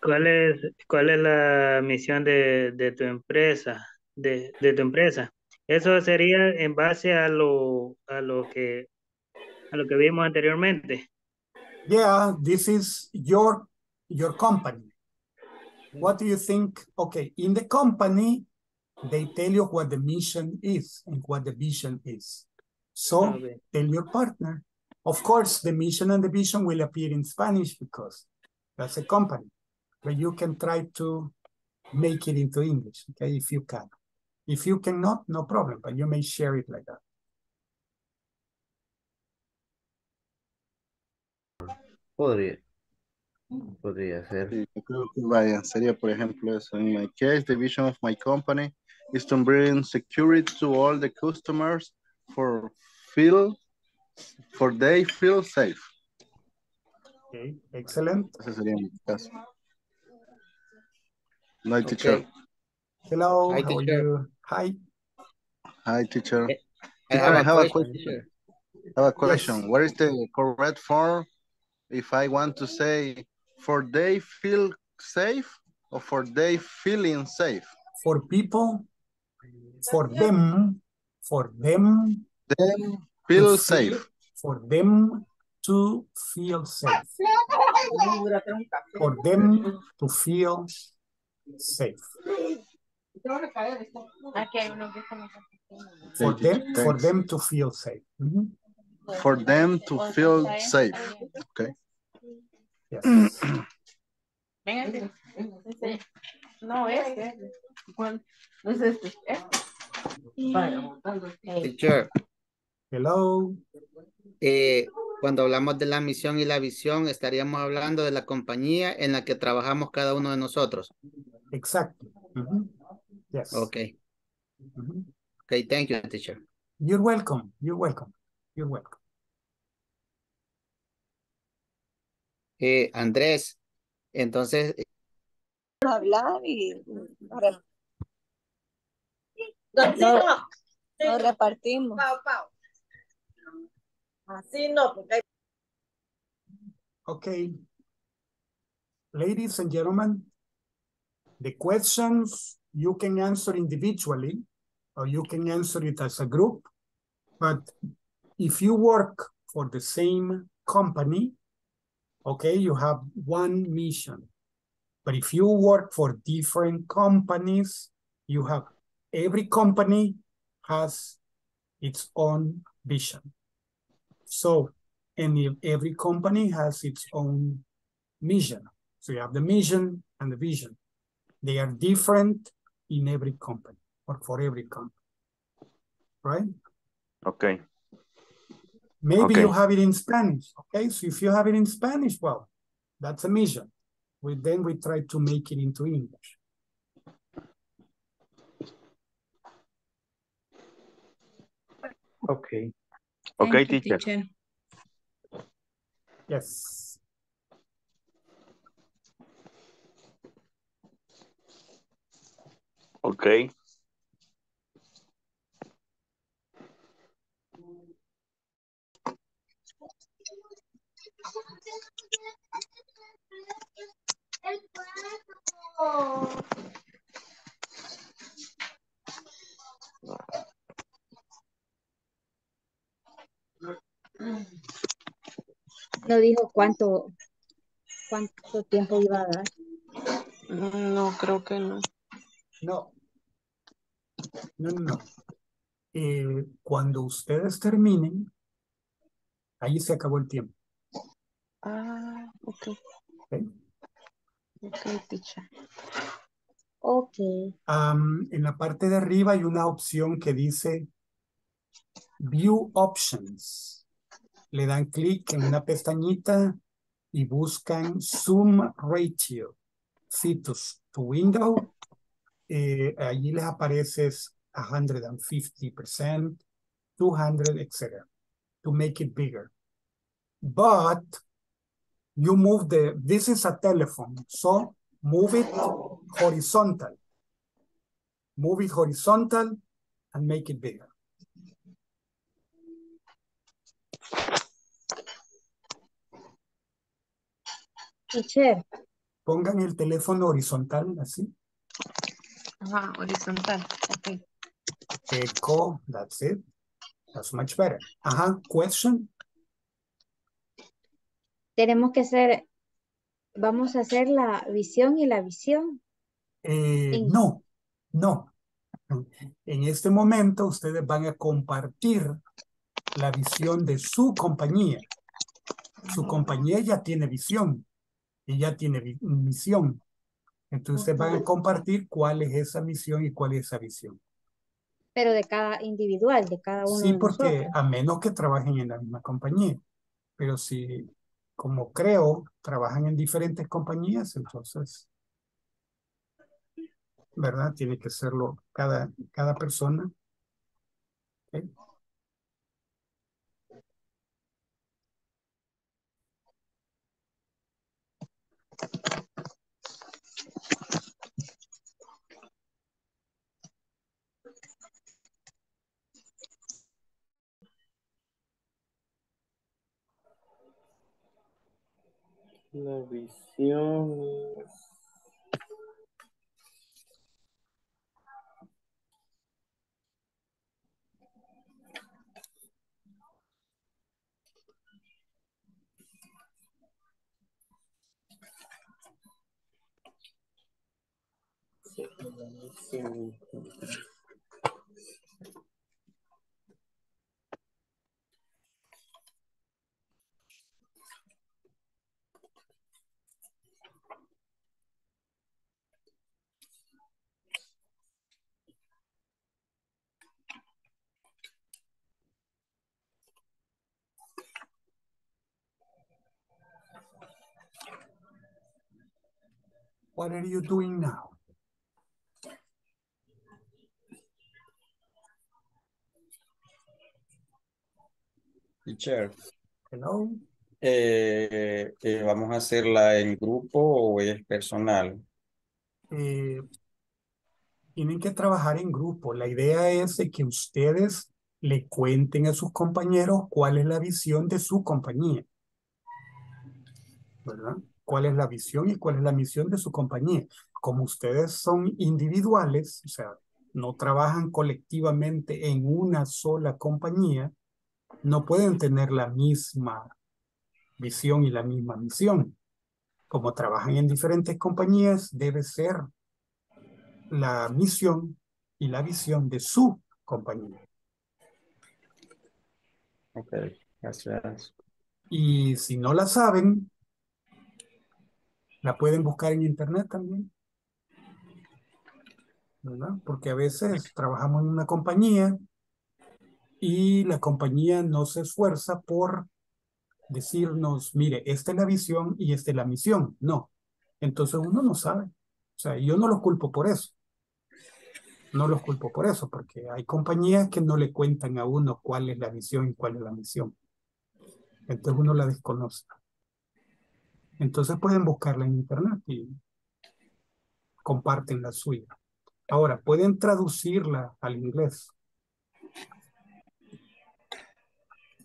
¿Cuál es, cuál es la misión de, de tu empresa? De, de, tu empresa. Eso sería en base a lo, a lo que a lo que vimos anteriormente. Yeah, this is your your company. What do you think? Okay, in the company, they tell you what the mission is and what the vision is. So ah, tell your partner. Of course, the mission and the vision will appear in Spanish because that's a company. But you can try to make it into English, okay, if you can. If you cannot, no problem, but you may share it like that. Podría. Mm. Podría ser. Sí, yo creo que vaya, sería por ejemplo eso. In my case, the vision of my company is to bring security to all the customers for feel, for they feel safe. Okay, excellent. Ese sería mi caso. No hay teacher. Hello, Hi, teacher. you? Hi. Hi, eh, teacher. I have I a have a question. question. I have a question. What is the correct form if I want to say for they feel safe or for they feeling safe? For people, for them, for them Them feel safe. For them to feel safe. For them to feel safe. For them, for them to feel safe. Mhm, For them to feel safe. Okay. Yes. No, este. Bueno, no es este. este. Teacher, Hello. eh, cuando hablamos de la misión y la visión, estaríamos hablando de la compañía en la que trabajamos cada uno de nosotros. Exactly. Mhm, Yes. Ok. Mhm. Ok, thank you, teacher. You're welcome. You're welcome. You're welcome. Eh, Andrés, entonces, eh, hablar y re- no, nos repartimos. Así no, porque hay Okay. Ladies and gentlemen, the questions you can answer individually or you can answer it as a group. But if you work for the same company, okay, you have one mission. But if you work for different companies, you have every company has its own vision. So, and every company has its own mission. So you have the mission and the vision. They are different in every company or for every company. Right? Okay. Maybe you have it in Spanish. Okay. So if you have it in Spanish, well, that's a mission. We then we try to make it into English. Okay. Okay, Thank you, teacher. Yes. Okay. No dijo cuánto, cuánto tiempo iba a dar. No, creo que no. No. No, no, no. Eh, cuando ustedes terminen, ahí se acabó el tiempo. Ah, ok. ¿ok? Ok, teacher. Ok. Am, en la parte de arriba hay una opción que dice View Options. Le dan clic en una pestañita y buscan Zoom Ratio. Citus to Window. Eh, allí les aparece 150%, 200, etc. To make it bigger. But you move the, this is a telephone, so move it horizontal. Move it horizontal and make it bigger. Teacher, Pongan el teléfono horizontal, así. Ajá, horizontal. Ok. Echo, that's it. That's much better. Ajá, question. Tenemos que hacer, vamos a hacer la visión y la visión. Eh, no, no. En este momento ustedes van a compartir la visión de su compañía. Su compañía ya tiene visión y ya tiene vi- misión. Entonces van a compartir cuál es esa misión y cuál es esa visión. pero de cada individual, de cada uno Sí, de porque nosotros. a menos que trabajen en la misma compañía. Pero si, como creo, trabajan en diferentes compañías, entonces, ¿verdad? Tiene que serlo cada, cada persona. La visión es... La visión. What are you doing now? Teacher, Hello? eh, eh, ¿vamos a hacerla en grupo o es personal? Eh, tienen que trabajar en grupo. La idea es de que ustedes le cuenten a sus compañeros cuál es la visión de su compañía. ¿Verdad? ¿Cuál es la visión y cuál es la misión de su compañía? Como ustedes son individuales, o sea, no trabajan colectivamente en una sola compañía, no pueden tener la misma visión y la misma misión. Como trabajan en diferentes compañías, debe ser la misión y la visión de su compañía. Ok, gracias. Y si no la saben, la pueden buscar en internet también. ¿Verdad? Porque a veces trabajamos en una compañía y la compañía no se esfuerza por decirnos, mire, esta es la visión y esta es la misión. No. Entonces uno no sabe. O sea, yo no los culpo por eso. No los culpo por eso, porque hay compañías que no le cuentan a uno cuál es la visión y cuál es la misión. Entonces uno la desconoce. Entonces pueden buscarla en internet y comparten la suya. Ahora, pueden traducirla al inglés.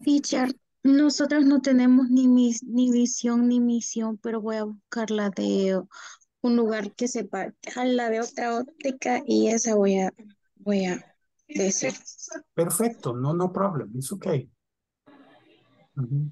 Teacher, nosotros no tenemos ni, mis, ni visión ni misión, pero voy a buscarla de un lugar que sepa a la de otra óptica y esa voy a, voy a decir. Perfecto, no, no problem, it's okay. Ujú.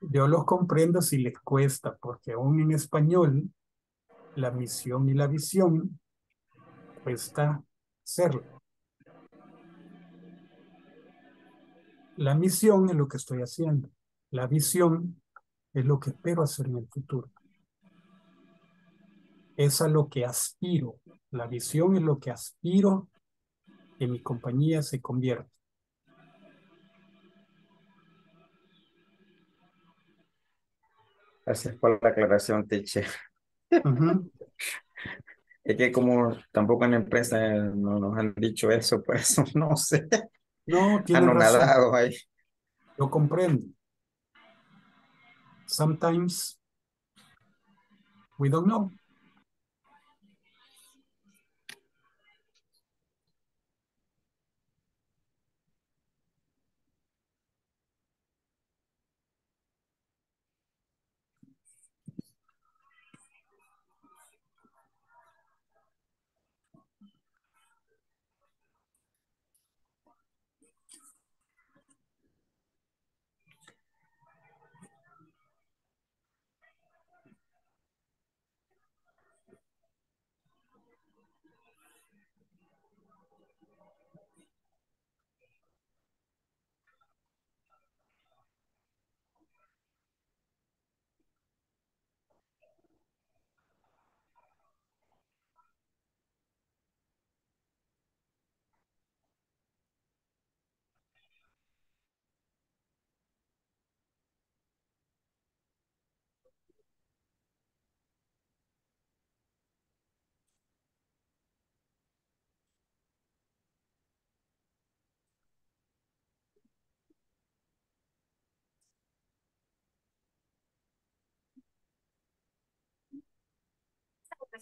Yo los comprendo si les cuesta, porque aún en español, la misión y la visión cuesta hacerlo. La misión es lo que estoy haciendo. La visión es lo que espero hacer en el futuro. Es a lo que aspiro. La visión es lo que aspiro que mi compañía se convierta. Gracias por la aclaración, teacher. Es que como tampoco en la empresa no nos han dicho eso, por eso no sé. No, tiene razón. ahí. Lo comprendo. Sometimes we don't know.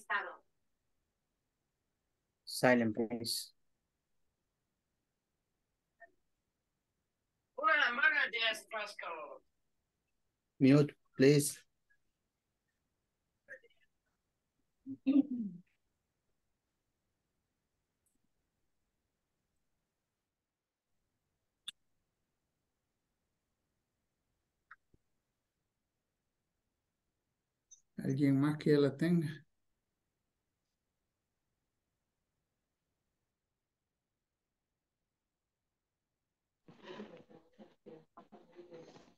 Estado. Silent, please. Una mano de Pascal. Mute, please. ¿Alguien más que la tenga?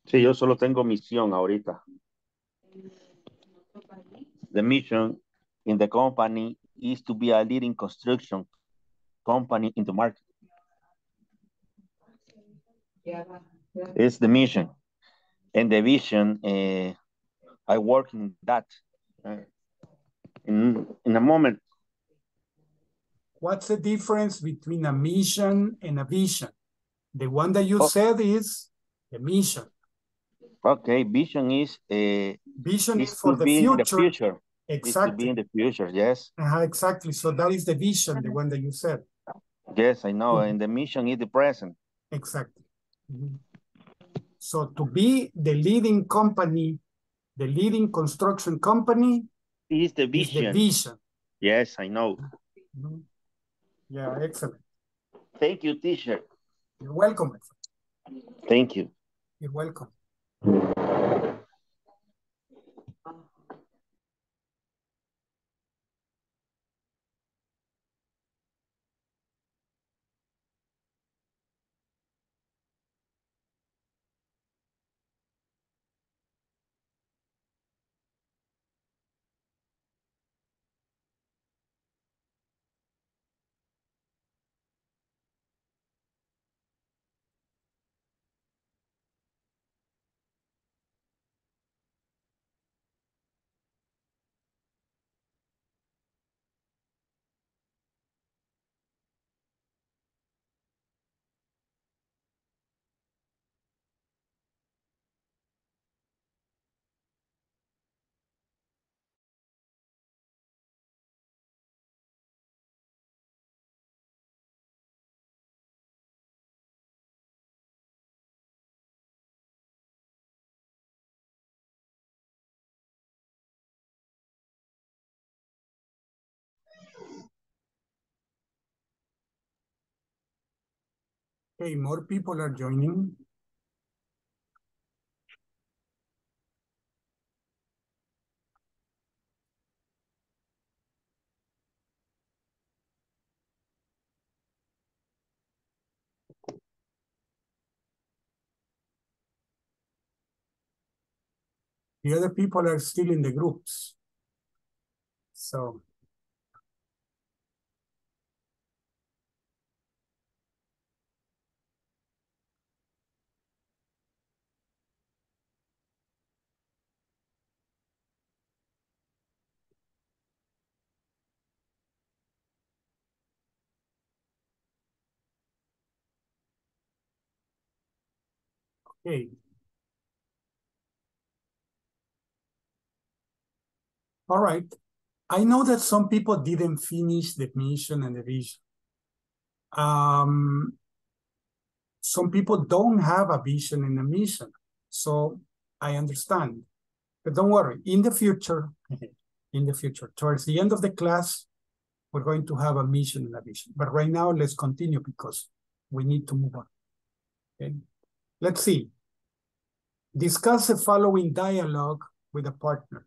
Sí, yo solo tengo misión ahorita. The mission in the company is to be a leading construction company in the market. It's the mission. And the vision, uh, I work in that. Uh, in, in a moment, What's the difference between a mission and a vision? The one that you Oh. said is the mission. Okay, vision is uh, Vision is for the in the future. future. To be Exactly. in the future, yes. Uh-huh, exactly. So that is the vision, the one that you said. Yes, I know. Mhm. And the mission is the present. Exactly. Mhm. So to be the leading company, the leading construction company Is the is the vision. vision. Yes, I know. Mhm. Yeah, excellent. Thank you, teacher. You're welcome. Thank you. You're welcome. Thank you. Hey, more people are joining. The other people are still in the groups. So Okay. All right. I know that some people didn't finish the mission and the vision. Um, some people don't have a vision and a mission. So I understand. But don't worry, in the future, in the future, towards the end of the class, we're going to have a mission and a vision. But right now, let's continue because we need to move on. Okay. Let's see. Discuss the following dialogue with a partner.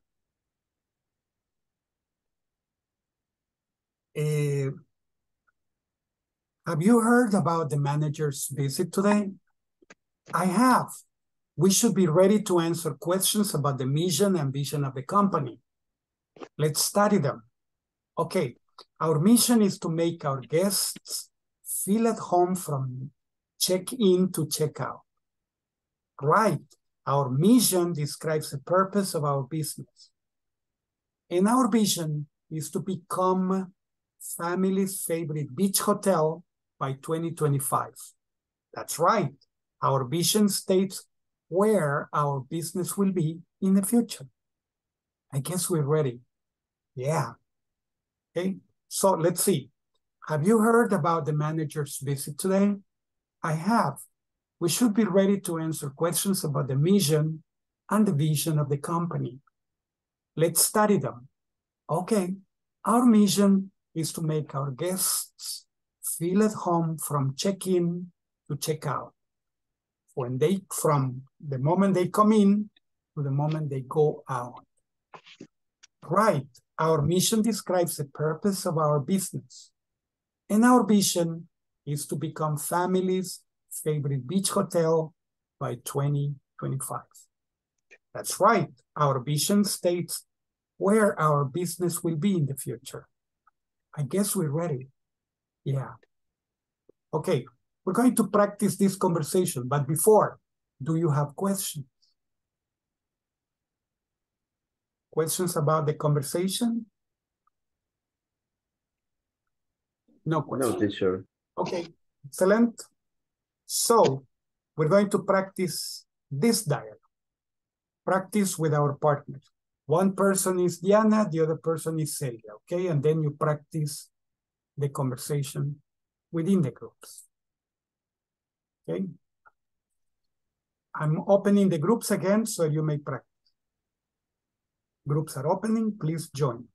Uh, have you heard about the manager's visit today? I have. We should be ready to answer questions about the mission and vision of the company. Let's study them. Okay, our mission is to make our guests feel at home from check-in to check-out. Right, our mission describes the purpose of our business. And our vision is to become family's favorite beach hotel by 2025. That's right. Our vision states where our business will be in the future. I guess we're ready. Yeah. Okay, so let's see. Have you heard about the manager's visit today? I have. We should be ready to answer questions about the mission and the vision of the company. Let's study them. Okay, our mission is to make our guests feel at home from check-in to check-out. When they, from the moment they come in to the moment they go out. Right, our mission describes the purpose of our business. And our vision is to become families' favorite beach hotel by 2025. That's right, our vision states where our business will be in the future. I guess we're ready. Yeah. Okay, we're going to practice this conversation, but before, do you have questions? Questions about the conversation? No questions. No, teacher. Okay, excellent. So, we're going to practice this dialogue. Practice with our partners. One person is Diana, the other person is Celia, okay? And then you practice the conversation within the groups. Okay? I'm opening the groups again so you may practice. Groups are opening, please join.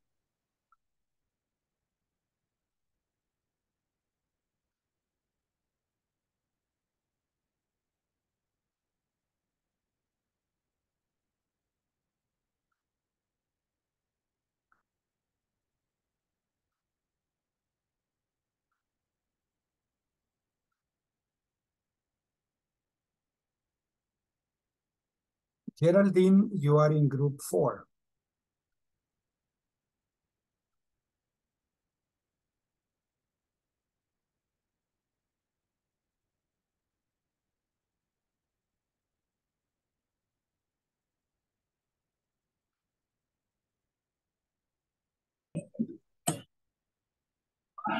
Geraldine, you are in group four.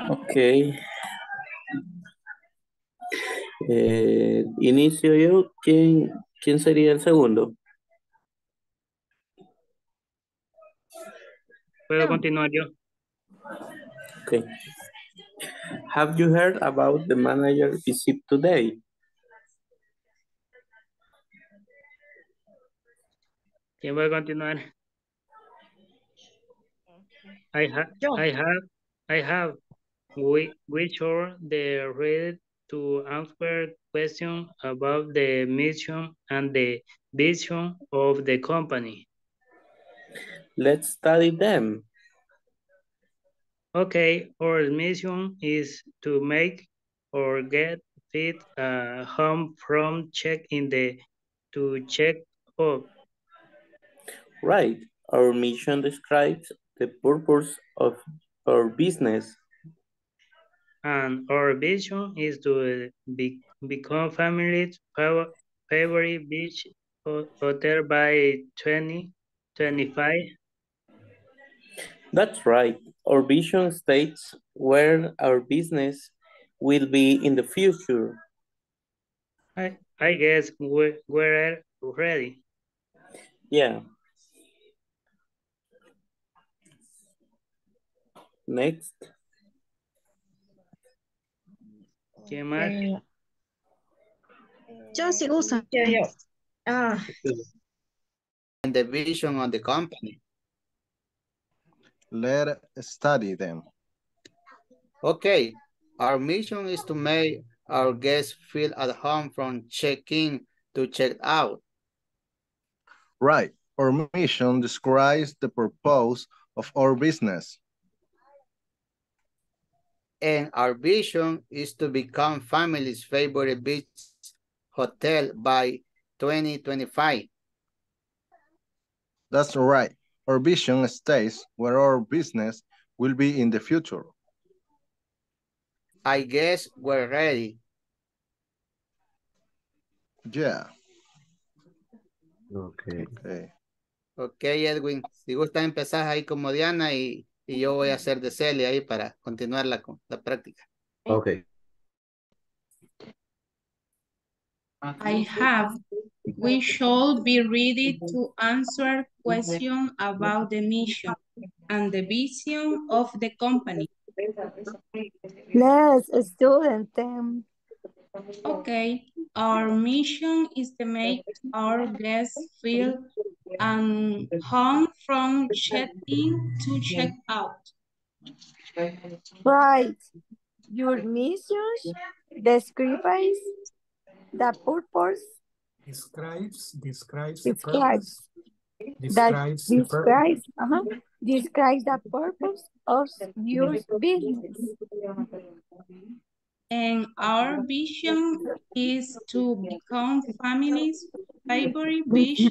Ok. Eh, inicio yo. ¿Quién, ¿Quién sería el segundo? Puedo continuar yo. Okay. Have you heard about the manager visit today? ¿Quién va a continuar? I have, I have, I have. We, we sure the ready to answer question about the mission and the vision of the company. Let's study them. Okay, our mission is to make or get fit uh, home from check in the to check up. Right. Our mission describes the purpose of our business. And our vision is to be, become family's fav- favorite beach ho- hotel by 2025. That's right. Our vision states where our business will be in the future. I, I guess we're, we're ready. Yeah. Next. ¿Qué más? Eh, Yo sí uso. Ah, And the vision of the company. Let study them. Okay, our mission is to make our guests feel at home from check-in to check-out. Right. Our mission describes the purpose of our business. And our vision is to become family's favorite beach hotel by 2025. That's right. Our vision states where our business will be in the future. I guess we're ready. Yeah. Okay. Okay. Ok, Edwin, si gusta empezar ahí como Diana y, y yo voy a hacer de Celia ahí para continuar la, la práctica. Okay. I have. We should be ready to answer questions about the mission and the vision of the company. Let's student them. Okay, our mission is to make our guests feel um, home from check-in to check-out. Right. Your mission describes the purpose Describes, describes the Describes. purpose. that Describes the purpose. describes uh-huh, describes the purpose of your business. And our vision is to become family's favorite beach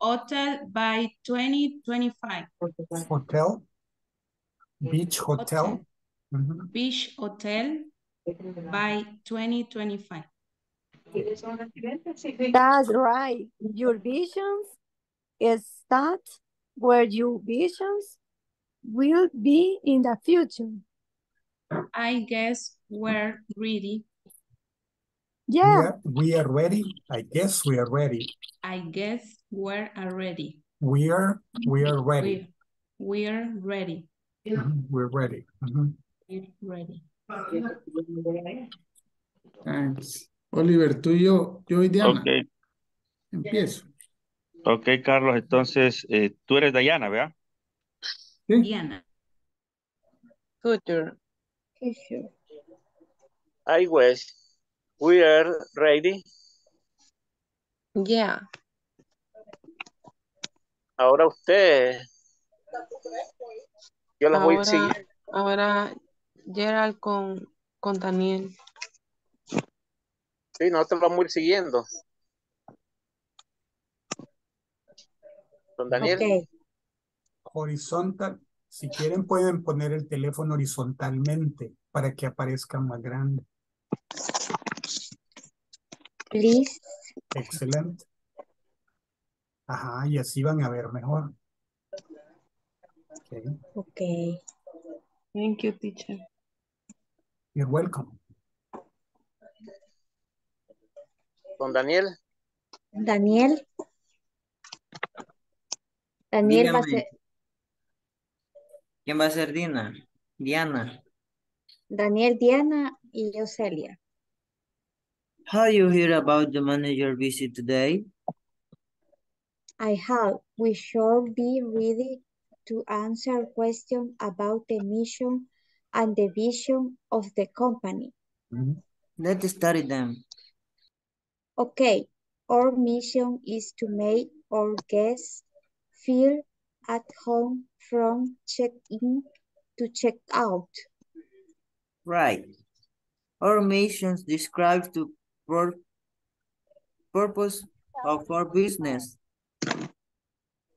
hotel by 2025. Hotel. Beach hotel. Mhm. Beach hotel by 2025. That's right. Your visions is that where your visions will be in the future. I guess we're ready. We Yeah, are, we are ready. I guess we are ready. I guess we're ready. We are, we are ready. We, we're ready. Mhm, We're ready. Mhm. We're ready. Thanks. Oliver, tú y yo, yo y Diana. Ok, Empiezo. ok, Carlos, entonces eh, tú eres Dayana, ¿verdad? Diana. Future. I was. We are ready. Yeah. Ahora usted. Yo los voy a Ahora, seguir. ahora Gerald con, con Daniel. Sí, nosotros vamos a ir siguiendo. Don Daniel. Ok. Horizontal. Si quieren pueden poner el teléfono horizontalmente para que aparezca más grande. Please. Excelente. Ajá, y así van a ver mejor. Okay. Okay. Thank you, teacher. You're welcome. Don Daniel. Daniel. Daniel va a Dígame. ser, ¿Quién va a ser Dina? Diana. Daniel, Diana y yo Celia. How you hear about the manager visit today? I have. We should be ready to answer questions about the mission and the vision of the company. Mm-hmm. Let's study them. Okay, our mission is to make our guests feel at home from check-in to check-out. Right. Our missions describes the pur- purpose of our business.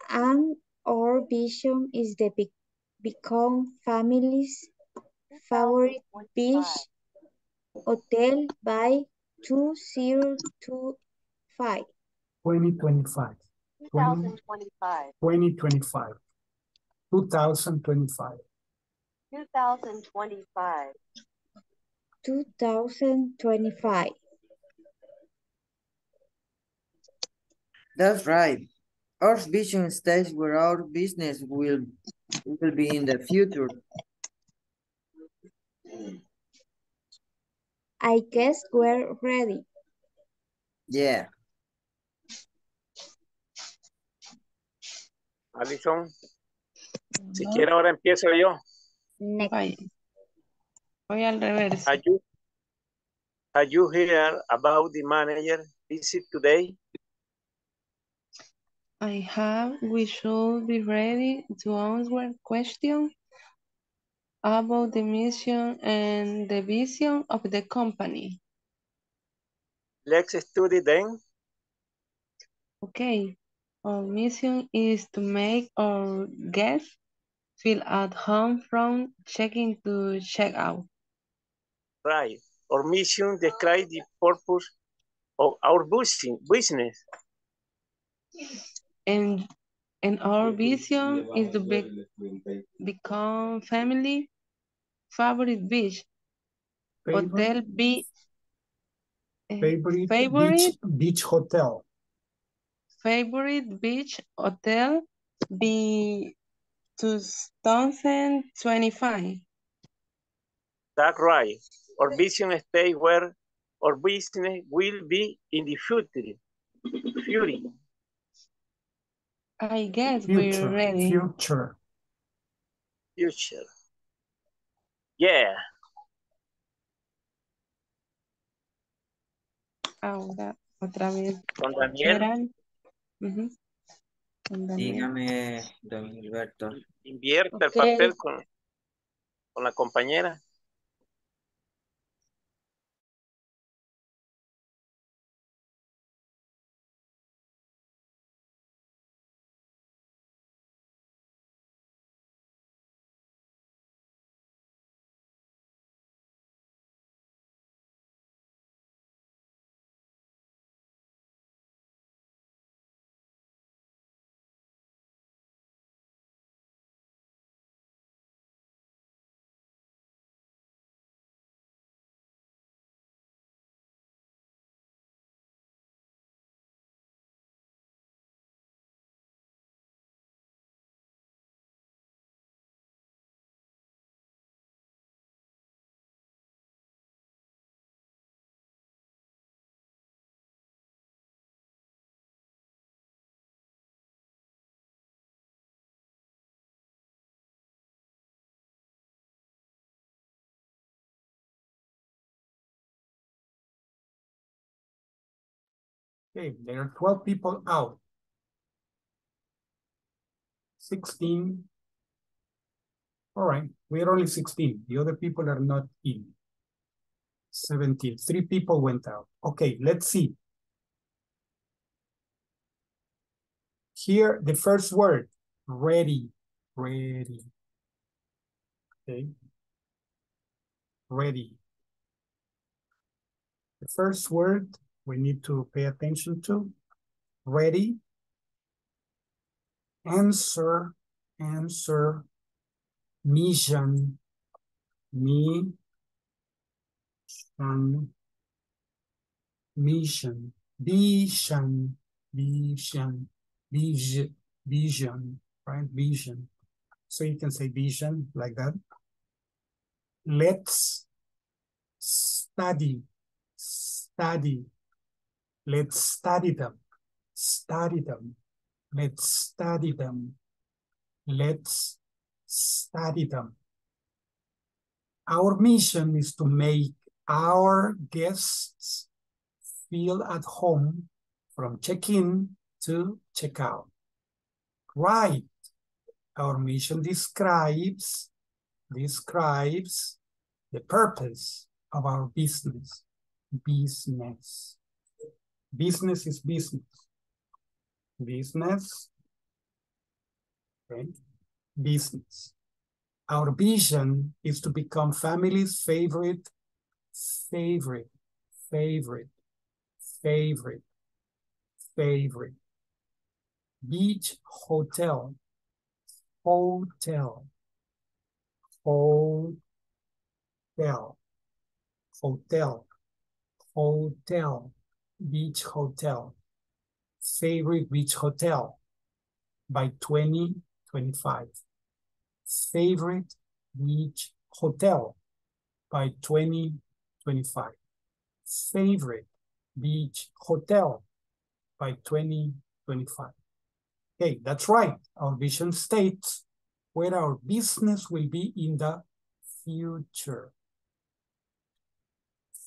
And our vision is the be become families' favorite beach hotel by 2025. 2025. 2025. 2025. 2025. 2025. 2025. That's right. Our vision states where our business will will be in the future. I guess we're ready. Yeah. Alison, si quiere ahora empiezo yo. Voy, voy al revés. Are you, are you here about the manager visit today? I have, we should be ready to answer questions about the mission and the vision of the company. Let's study then. Okay, our mission is to make our guests feel at home from check-in to check-out. Right. Our mission describe the purpose of our busi- business. And, and our vision is to be, become family favorite beach hotel be Favorite, favorite beach, beach hotel. favorite beach hotel be 2025. That's right. Our vision state where our business will be in the future. Future. I guess Future. we're ready. Future. Future. Yeah. Ahora, otra vez. Con Daniel. Con Daniel. Dígame, don Gilberto. Invierte el Ok. papel con, con la compañera. Okay, there are 12 people out. 16. All right, we're only 16. The other people are not in. 17. Three people went out. Okay, let's see. Here, the first word, ready, ready. Okay. Ready. The first word we need to pay attention to, ready. Answer, answer, mission, me, mission, vision, vision, vision, vision, right? Vision. So you can say vision like that. Let's study, study. Let's study them, study them. Let's study them. Let's study them. Our mission is to make our guests feel at home from check-in to check-out. Right. Our mission describes, describes the purpose of our business. Business. Business is business. Business Okay? Business. Our vision is to become family's favorite, favorite, favorite, favorite, favorite. Beach hotel, hotel, hotel, hotel, hotel, beach hotel, favorite beach hotel by 2025. Favorite beach hotel by 2025. Favorite beach hotel by 2025. Okay, that's right. Our vision states where our business will be in the future.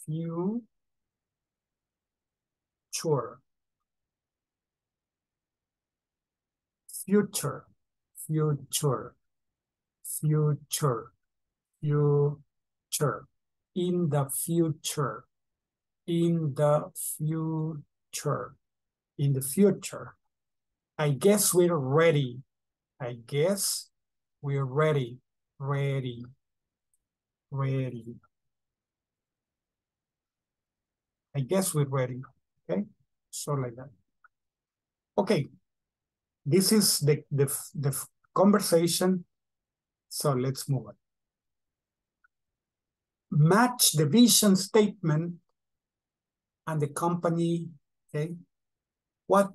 Future. Future. Future. Future. Future. In the future. In the future. In the future. I guess we're ready. I guess we're ready. Ready. Ready. I guess we're ready. Okay. So like that. Okay. This is the, the, the conversation. So let's move on. Match the vision statement and the company. Okay. What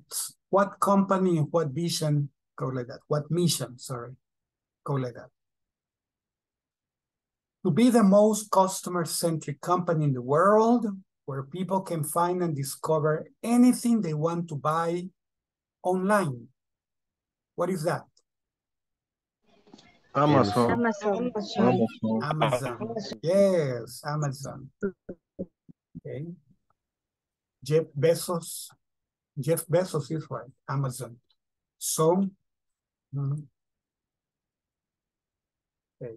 what company what vision go like that? What mission, sorry, go like that. To be the most customer-centric company in the world, where people can find and discover anything they want to buy online. What is that? Amazon. Amazon. Amazon. Amazon. Yes, Amazon. Okay. Jeff Bezos. Jeff Bezos is right. Amazon. So, mm, okay.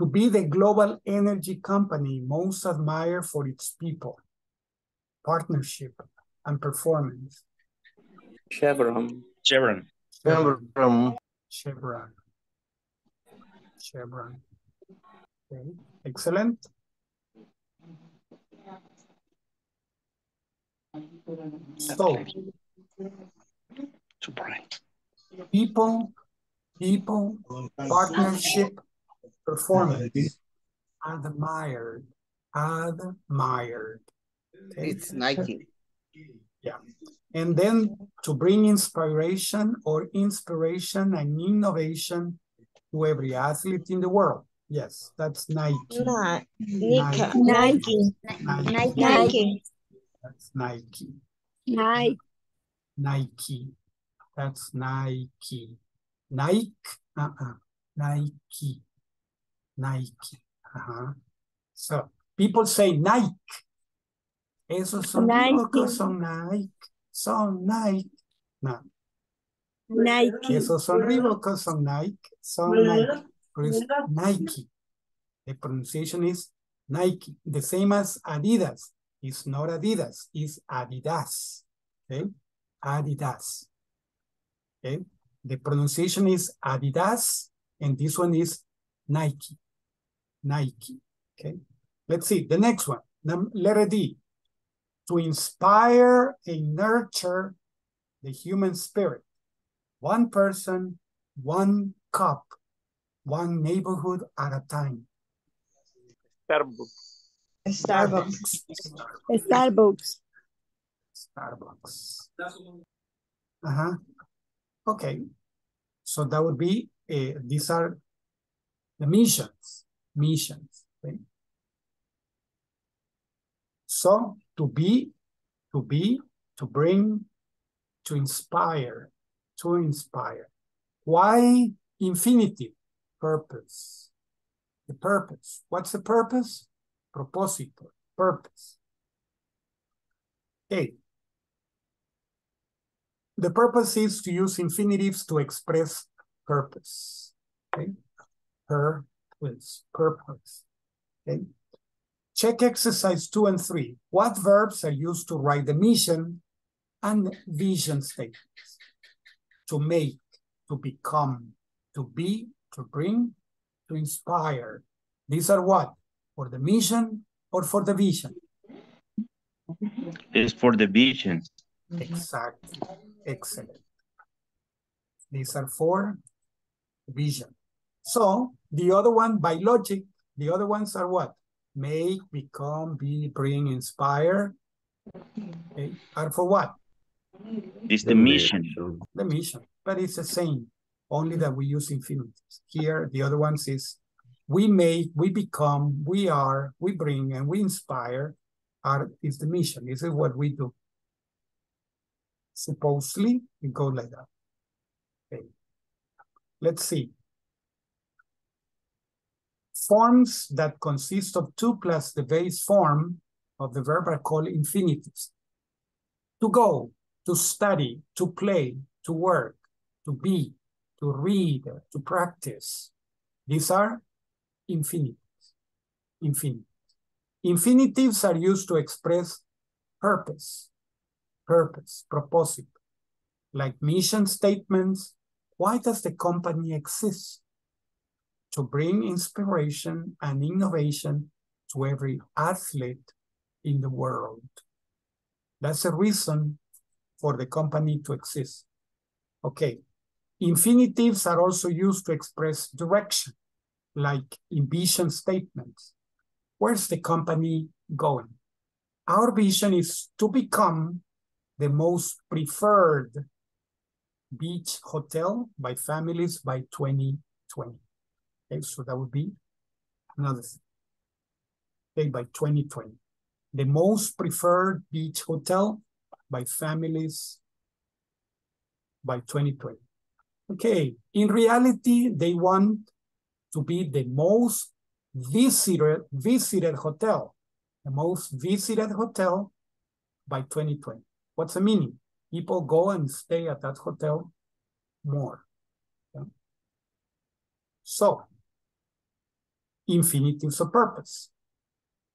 To be the global energy company most admired for its people, partnership, and performance. Chevron. Chevron. Chevron. Chevron. Chevron. Okay, excellent. So, people, people, partnership, performance, admired, admired. Okay? It's Nike. Yeah. And then to bring inspiration or inspiration and innovation to every athlete in the world. Yes, that's Nike. Na- Nike. Nike. Nike. Nike. That's Nike. Nike. Nike. That's Nike. Nike. Uh-uh. Nike. Nike. Uh-huh. So people say Nike. Esos son Nike. locos, son Nike. Son Nike. No. Nike. Esos son Reebok, son Nike. Son Nike. Nike. The pronunciation is Nike. The same as Adidas. It's not Adidas. It's Adidas. Okay? Adidas. Okay? The pronunciation is Adidas, and this one is Nike. Nike. Okay? Let's see. The next one. Num letter D. To inspire and nurture the human spirit. One person, one cup, one neighborhood at a time. Starbucks. Starbucks. Starbucks. Starbucks. Uh-huh. Okay. So that would be, uh, these are the missions, missions. Okay? So to be, to be, to bring, to inspire, to inspire. Why infinitive? Purpose. The purpose. What's the purpose? Propósito, purpose. Okay. The purpose is to use infinitives to express purpose. Okay. Purpose, purpose. Okay. Check exercise two and three. What verbs are used to write the mission and vision statements? to make, to become, to be, to bring, to inspire. These are what? For the mission or for the vision? It's for the vision. Exactly. Excellent. These are for vision. So the other one, by logic, the other ones are what? Make, become, be, bring, inspire. Okay. Are for what? It's the mission. The mission. But it's the same, only that we use infinitives. Here, the other ones is we make, we become, we are, we bring, and we inspire are is the mission. This is what we do. Supposedly, it goes like that. Okay. Let's see. Forms that consist of two plus the base form of the verb are called infinitives. To go, to study, to play, to work, to be, to read, to practice. These are infinitives. Infinite. Infinitives are used to express purpose, purpose, propósito, like mission statements. Why does the company exist? To bring inspiration and innovation to every athlete in the world. That's a reason for the company to exist. Okay. Infinitives are also used to express direction, like in vision statements. Where's the company going? Our vision is to become the most preferred beach hotel by families by 2020. Okay, so that would be another thing. Okay, by 2020. The most preferred beach hotel by families by 2020. Okay, in reality, they want to be the most visited, visited hotel, the most visited hotel by 2020. What's the meaning? People go and stay at that hotel more. Okay? So, infinitives of purpose.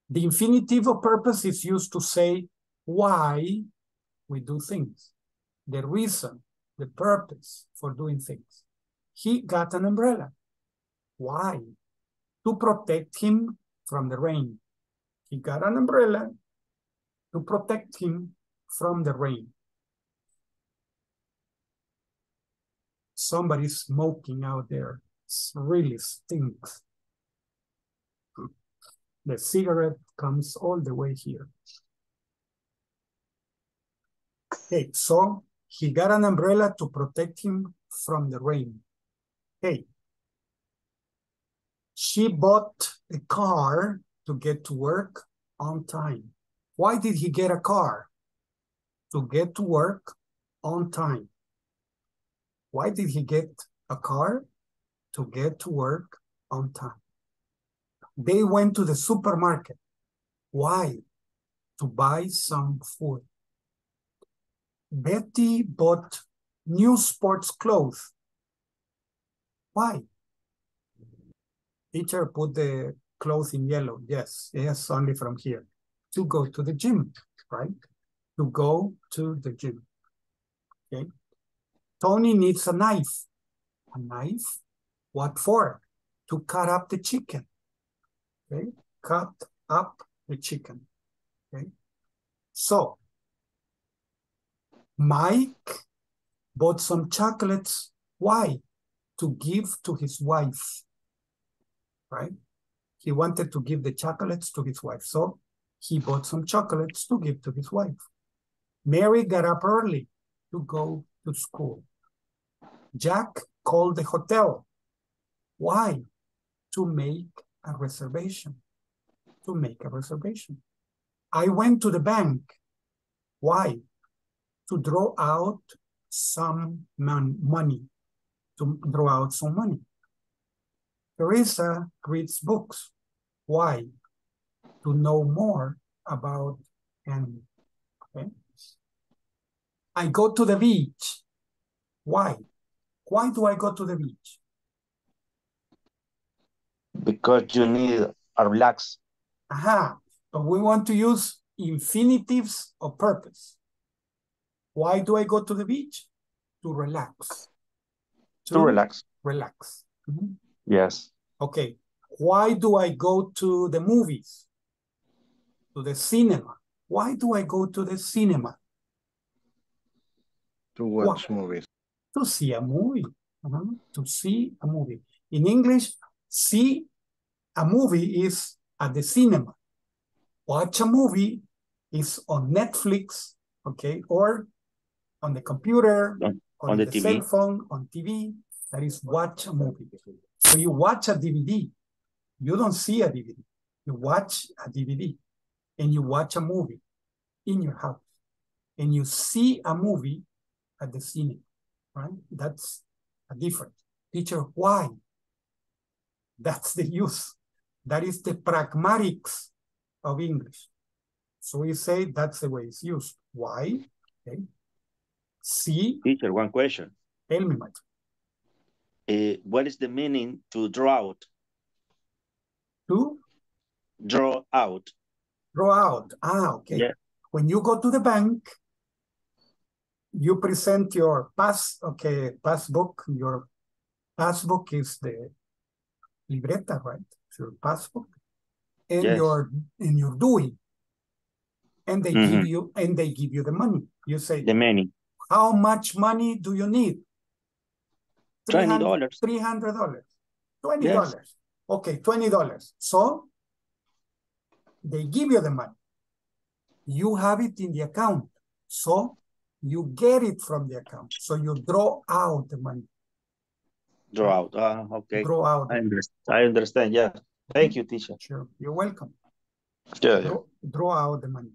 The infinitive of purpose is used to say why we do things, the reason, the purpose for doing things. He got an umbrella. Why? To protect him from the rain. He got an umbrella to protect him from the rain. Somebody's smoking out there. It really stinks. The cigarette comes all the way here. Okay, so he got an umbrella to protect him from the rain. Hey, she bought a car to get to work on time. Why did he get a car? To get to work on time. Why did he get a car? To get to work on time. They went to the supermarket. Why? To buy some food. Betty bought new sports clothes. Why? Teacher put the clothes in yellow. Yes, yes, only from here. To go to the gym, right? To go to the gym. Okay. Tony needs a knife. A knife? What for? To cut up the chicken. Okay. Cut up the chicken. Okay. So, Mike bought some chocolates. Why? To give to his wife. Right? He wanted to give the chocolates to his wife. So he bought some chocolates to give to his wife. Mary got up early to go to school. Jack called the hotel. Why? To make a reservation. To make a reservation. I went to the bank. Why? To draw out some mon money. To draw out some money. Teresa reads books. Why? To know more about animals. I go to the beach. Why? Why do I go to the beach? Because you need a relax. Aha, but we want to use infinitives of purpose. Why do I go to the beach? To relax. To relax. Relax. Mhm. Yes. Okay. Why do I go to the movies? To the cinema. Why do I go to the cinema? To watch movies. To see a movie. Uh-huh. To see a movie. In English, see a movie is at the cinema. Watch a movie is on Netflix, okay, or on the computer, On, on, the the, cell phone, on TV. That is watch a movie. So you watch a DVD. You don't see a DVD. You watch a DVD and you watch a movie in your house and you see a movie at the cinema, right? That's a difference. Teacher, why? That's the use. That is the pragmatics of English. So we say that's the way it's used. Why? Okay. See, Teacher, one question. tell me, Matt. Uh, what is the meaning to draw out? To Draw out. draw out. Ah, okay. Yeah. When you go to the bank, you present your pass, okay, passbook. Your passbook is the libreta, right? It's your passport And Yes. your and your doing. And they give Mhm. you and they give you the money. You say, The money. how much money do you need? Twenty dollars. Three hundred dollars. Twenty dollars. Yes. Okay, twenty dollars. So they give you the money. You have it in the account. So you get it from the account. So you draw out the money. Draw out. Ah, okay. Draw out. I understand. I understand. Yeah. Thank you, teacher. Sure. You're welcome. Yeah. yeah. Draw, draw out the money.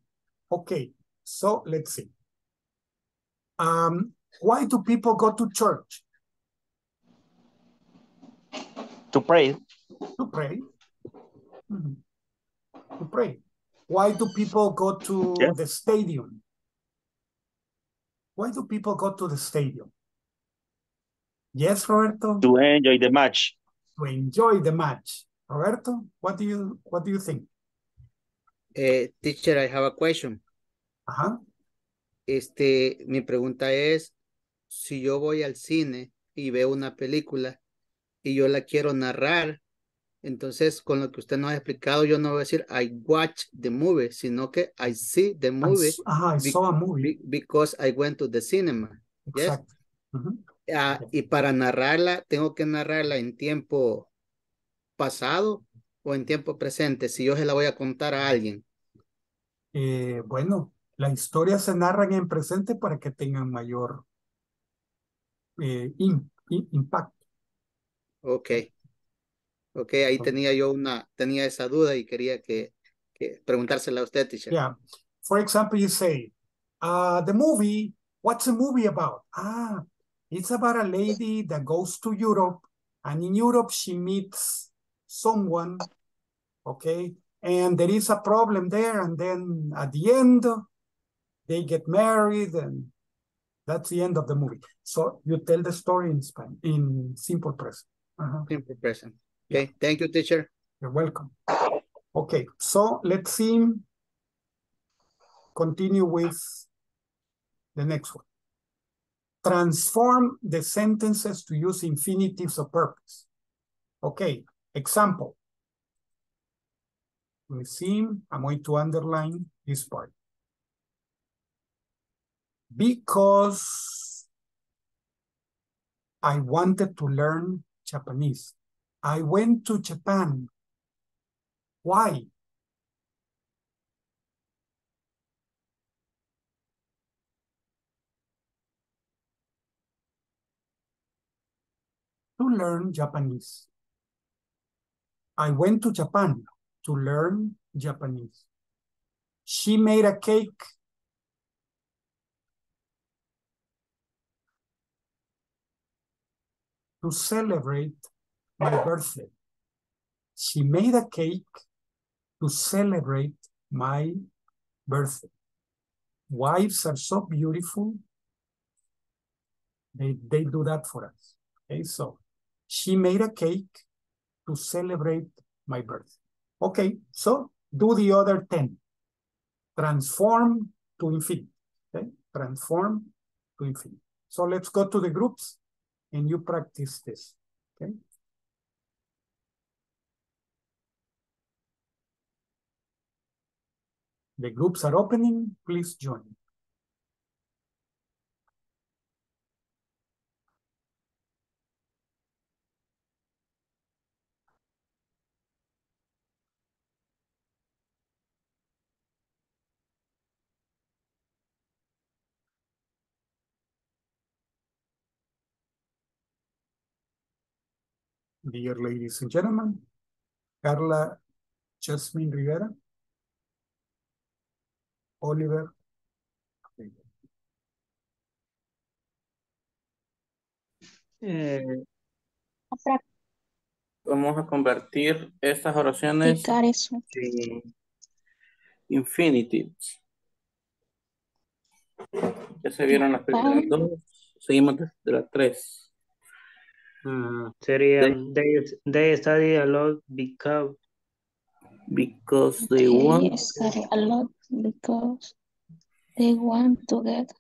Okay. So let's see. Um, why do people go to church? To pray. To pray. Mhm. To pray. Why do people go to Yeah. the stadium? Why do people go to the stadium? Yes, Roberto? To enjoy the match. To enjoy the match. Roberto, what do you what do you think? Eh, teacher, I have a question. Ajá. Este, mi pregunta es, si yo voy al cine y veo una película y yo la quiero narrar, entonces con lo que usted nos ha explicado, yo no voy a decir I watch the movie, sino que I see the I movie s- Ajá, I saw a movie. be- because I went to the cinema. Yes. Exacto. Ujú. Ah, y para narrarla, tengo que narrarla en tiempo pasado o en tiempo presente, si yo se la voy a contar a alguien. Eh, bueno, las historias se narran en presente para que tengan mayor eh, im- im- impacto. Ok. Ok, ahí tenía yo una, tenía esa duda y quería que, que preguntársela a usted, teacher. Yeah. For example, you say, uh, the movie, what's the movie about? Ah, it's about a lady that goes to Europe, and in Europe she meets someone, okay, and there is a problem there, and then at the end, they get married, and that's the end of the movie. So you tell the story in Spanish, in simple present. Uh-huh. Simple present. Okay, thank you, teacher. You're welcome. Okay, so let's see. Continue with the next one. Transform the sentences to use infinitives of purpose. Okay, example. Let me see. I'm going to underline this part. Because I wanted to learn Japanese. I went to Japan. Why? To learn Japanese. I went to Japan to learn Japanese. She made a cake. To celebrate my birthday. She made a cake to celebrate my birthday. Wives are so beautiful. They, they do that for us. Okay, so she made a cake to celebrate my birthday. Okay, so do the other 10. Transform to infinity. Okay, transform to infinity. So let's go to the groups and you practice this, okay? The groups are opening, please join. Dear ladies and gentlemen, Carla Jasmine Rivera, Oliver. Eh, vamos a convertir estas oraciones eso. en infinitives. Ya se vieron las primeras dos. Seguimos desde la tres. Ah, sería they, they study a lot because Because they They want study a lot because they want to get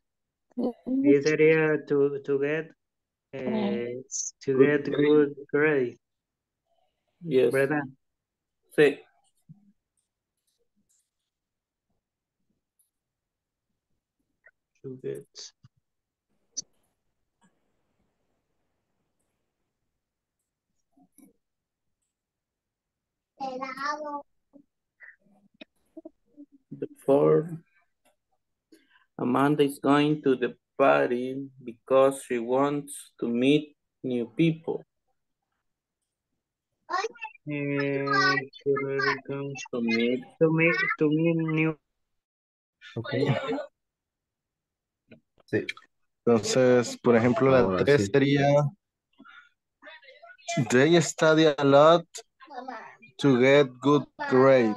good y sería to, to get eh, to Good get grade. good grade, Yes. ¿verdad? Sí. To get The fourth. Amanda is going to the party because she wants to meet new people. eh, to meet to meet to meet new Okay. Sí. Entonces, por ejemplo, la Ahora tres sí. sería They study a lot to get good grades.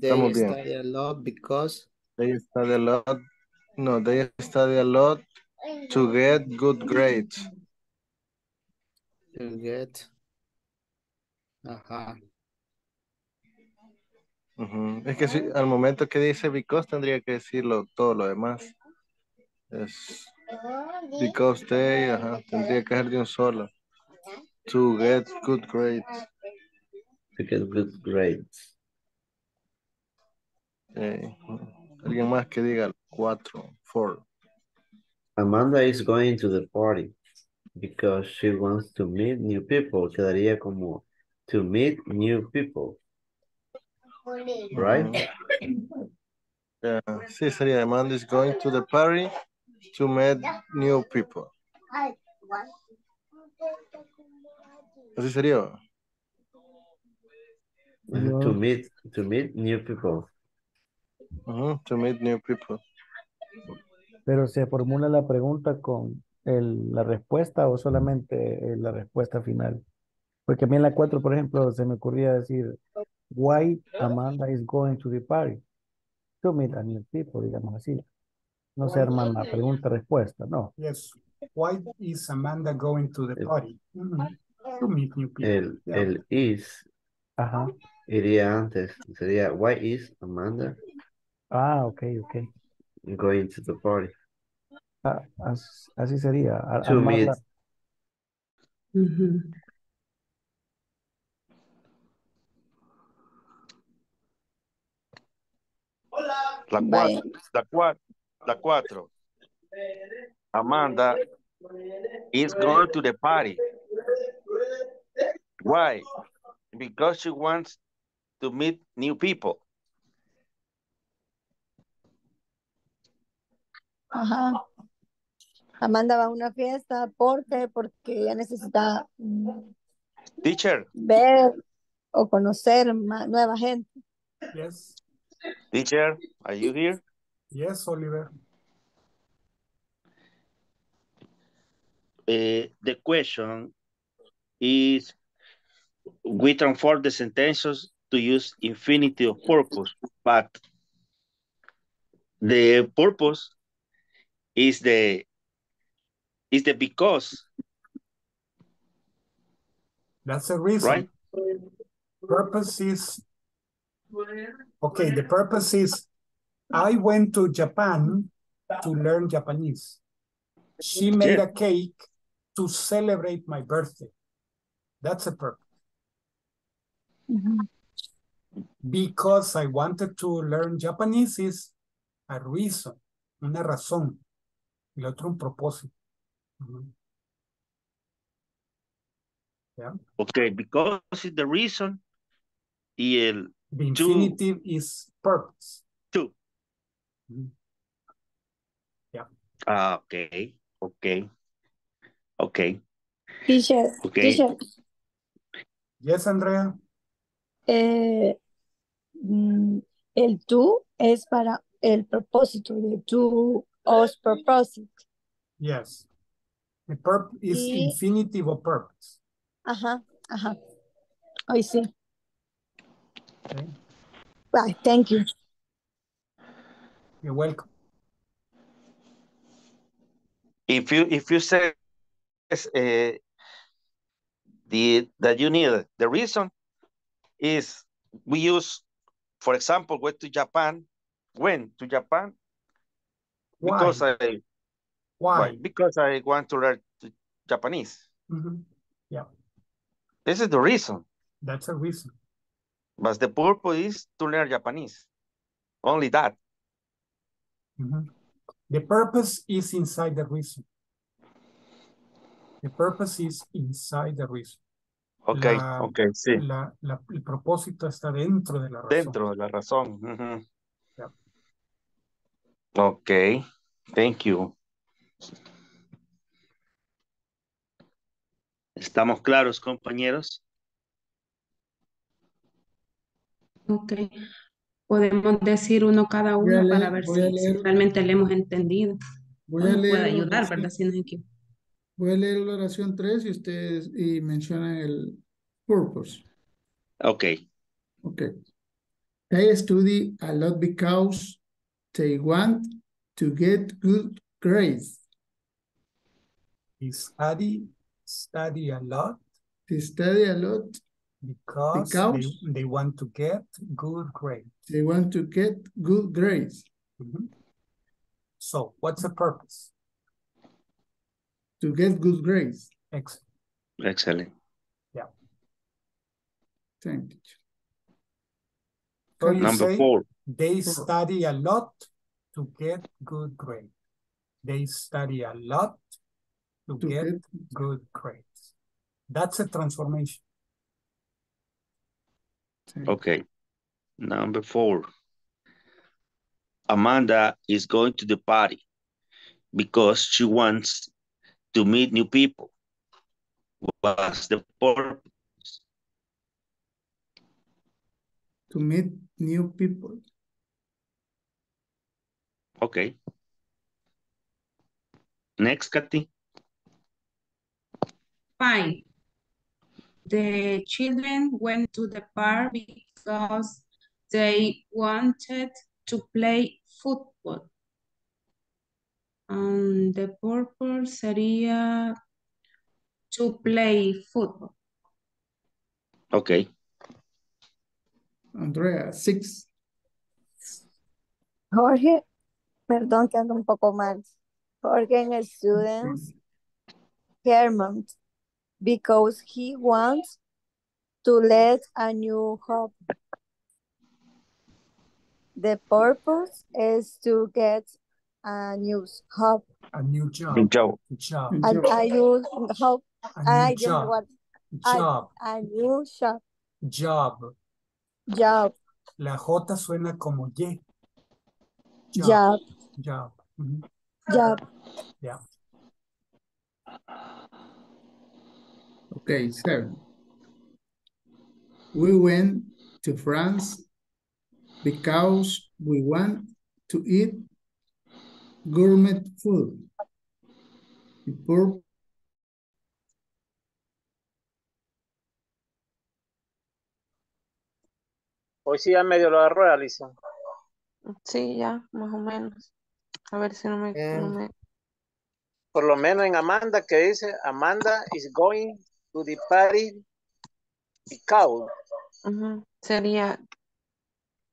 They Estamos bien. study a lot because They study a lot. No, they study a lot to get good grades. to get. Ajá. Ujú. Es que si, al momento que dice because tendría que decirlo todo lo demás. Es because they, ajá, tendría que ser de un solo. To get good grades. To get good grades. Eh, Alguien más que diga cuatro, four. Amanda is going to the party because she wants to meet new people. Quedaría como to meet new people, right? Yeah, sí, sería Amanda is going to the party to meet new people. Así sería. Uh, To meet to meet new people. Ujú, to meet new people. Pero se formula la pregunta con el- la respuesta o solamente eh, la respuesta final. Porque a mí en la 4, por ejemplo, se me ocurría decir, why Amanda is going to the party? To meet a new people, digamos así. No se arma la pregunta-respuesta, no. Yes. Why is Amanda going to the party? To meet new people. El, Yeah. el is Ajá. iría antes. Sería why is Amanda Ah, ok, ok. going to the party? Ah, as- así sería. a- To meet armarla. La cuatro, la cuatro, la cuatro. Amanda is going to the party. Why? Because she wants to meet new people. Ajá. Amanda va a una fiesta porque porque ella necesita Teacher, ver o conocer ma- nueva gente. Yes. teacher, are you here? Yes, Oliver. Uh, the question is we transform the sentences to use infinity of purpose, but the purpose is the is the because, That's the reason. right? Purpose is Okay, the purpose is I went to Japan to learn Japanese. She made Yeah. a cake to celebrate my birthday. That's a purpose. Because I wanted to learn Japanese is a reason, una razón. El otro un propósito. Ujú. Yeah. Okay, because it's the reason. Y el The to, infinitive is purpose. To. Mhm. Yeah. Ah, okay, okay, okay, Teacher, okay. teacher, Yes, Andrea. eh, mm, el tú es para el propósito de tú os propósito. Yes. The purp is Y- infinitive of purpose. Ajá, ajá. Hoy sí. Okay. Bye, thank you. You're welcome. If you if you say uh, the that you need the reason is we use, for example, went to Japan. When to Japan? Why? Because I Why? Because I want to learn Japanese. Mhm. Yeah, This is the reason. that's a reason. But the purpose is to learn Japanese. Only that. The purpose is inside the reason. The purpose is inside the reason. Okay, La- okay, sí. la- la- el propósito está dentro de la razón. Dentro de la razón. ujú. Yeah. Okay, thank you. ¿Estamos claros, compañeros? Ok. Podemos decir uno cada uno para leer- ver voy a si, si realmente le hemos entendido. Voy a puede leer la ayudar, oración. ¿verdad? Si. Voy a leer la oración 3 y ustedes y mencionan el purpose. Okay. Okay. They study a lot because they want to get good grades. They study, study a lot They study a lot because, Because- they, they want to get good grades. They want to get good grades. Mhm. So what's the purpose? To get good grades. Excellent. Excellent. Yeah. Thank you. So you Number say four. They Four. study a lot to get good grades. They study a lot to To get get good grades. That's a transformation. Thank. Okay. Number four. Amanda is going to the party because she wants to meet new people. What's the purpose? to meet new people. Okay. Next, Kathy. Five. The children went to the park because they wanted to play football. And the purpose sería to play football. Okay. Andrea, six. Jorge, perdón que ando un poco mal. Jorge en el students Hermont because he wants to let a new hope. The purpose is to get a new hope. A new job. Good job. Job. Good A, job. a new hope. A I new don't know job. what. A, Job. a new shop. Job. Job. La J suena como Y. Job. Job. Mhm. Job. Yeah. Okay, seven. We went to France because we want to eat gourmet food. The Hoy sí ya medio lo agarró, Alison. Sí, ya, más o menos. A ver si no me, no me... Por lo menos en Amanda que dice, Amanda is going to the party because. Ujú, Sería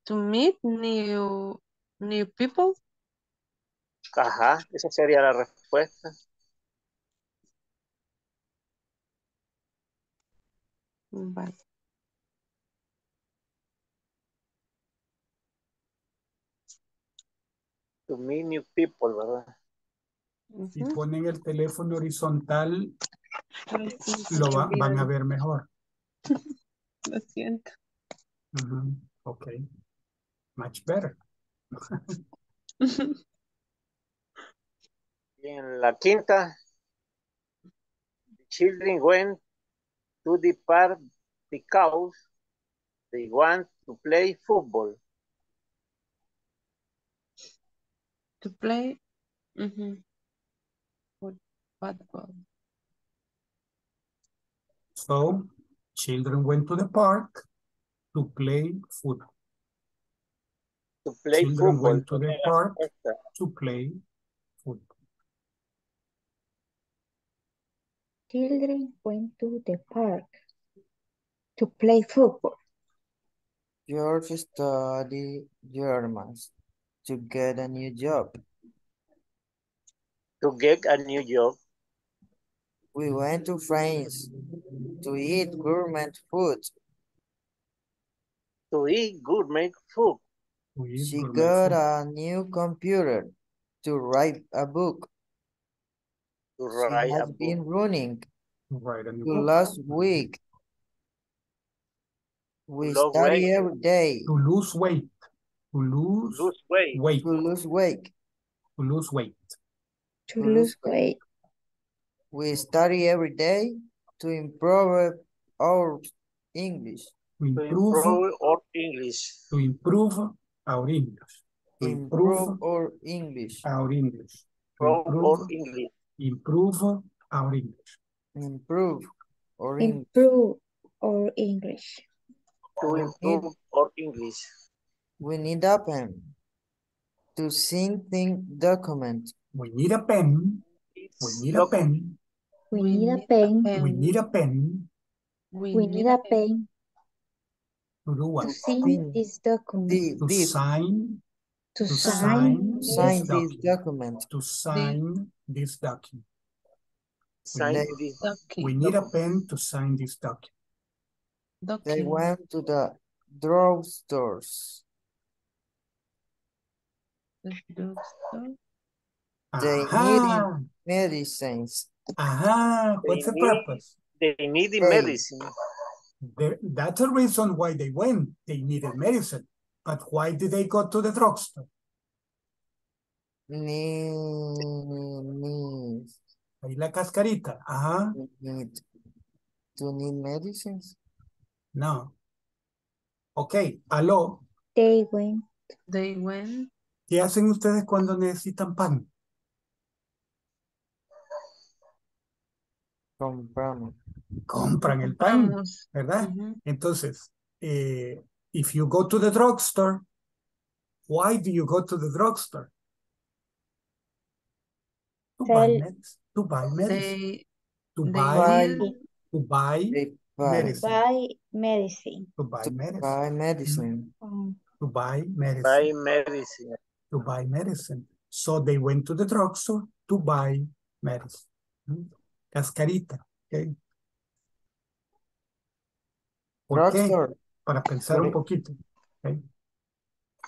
to meet new, new people. Ajá, esa sería la respuesta. Vale. To meet new people, ¿verdad? Si ponen el teléfono horizontal, lo va- van a ver mejor. Lo siento. Ok. Much better. Y en la quinta, the children went to the park because they want to play football. To play. Football. So, children went to the park to play football. To play Children football. went to the Esa es la park to play football. Children went to the park to play football. George studied German to get a new job. To get a new job. We went to France to eat gourmet food. To eat gourmet food. She got a new computer to write a book. To She write a has been book. running Write a new to book. last week. We lose study weight. every day To lose weight. To lose, Lose weight. weight. to lose weight. To lose weight. To To lose lose weight. We study every day to improve our English. To To improve, improve our English. to improve our English. To Improve improve our English. our English. To Improve improve, our English. improve our English. Improve our English. Improve our English. To improve our English. we need a pen to sync document. We need a pen. We need a pen. We We need a pen. We need a pen We We need a pen to do what? to sign this document. the To this sign, To to sign sign this sign this this document. document. To sign this document. We Sign need, They this we need a pen to sign this document. they Document. went to the drugstores. The drugstore. They needed Aha, medicines. Aha. They What's the need, purpose? they need the They medicine. That's the reason why they went. They needed medicine. But why did they go to the drugstore? need, need, Ahí la cascarita. Ajá. need to need medicines. No. Ok. Aló. They went. They went. ¿Qué hacen ustedes cuando necesitan pan? Compramos. Compran el pan, Compramos. ¿verdad? Entonces, eh, if you go to the drugstore, why do you go to the drugstore? To buy medicine. To buy medicine. They, To they buy, to buy medicine. Buy medicine. To buy to medicine. buy medicine. To buy Buy medicine. medicine. To buy medicine. So they went to the drugstore to buy medicine. Cascarita. ok. ¿Por qué? Drugstore. Para pensar un poquito. ok.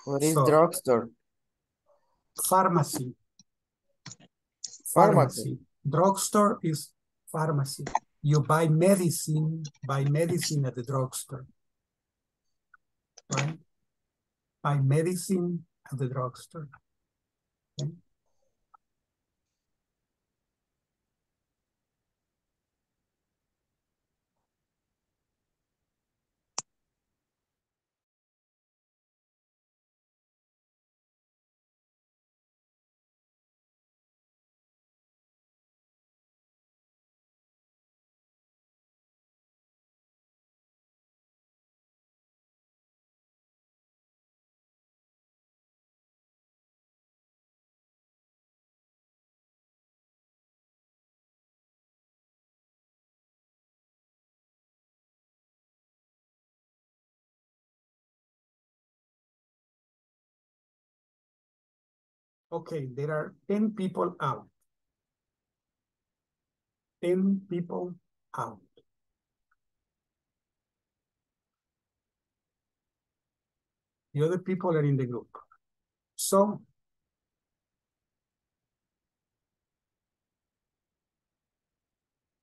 what is So, drugstore? pharmacy. Pharmacy. Pharmacy. Drugstore is pharmacy. You buy medicine, buy medicine at the drugstore. Right? Buy medicine at the drugstore. Okay? Okay, there are 10 people out. 10 people out. The other people are in the group. So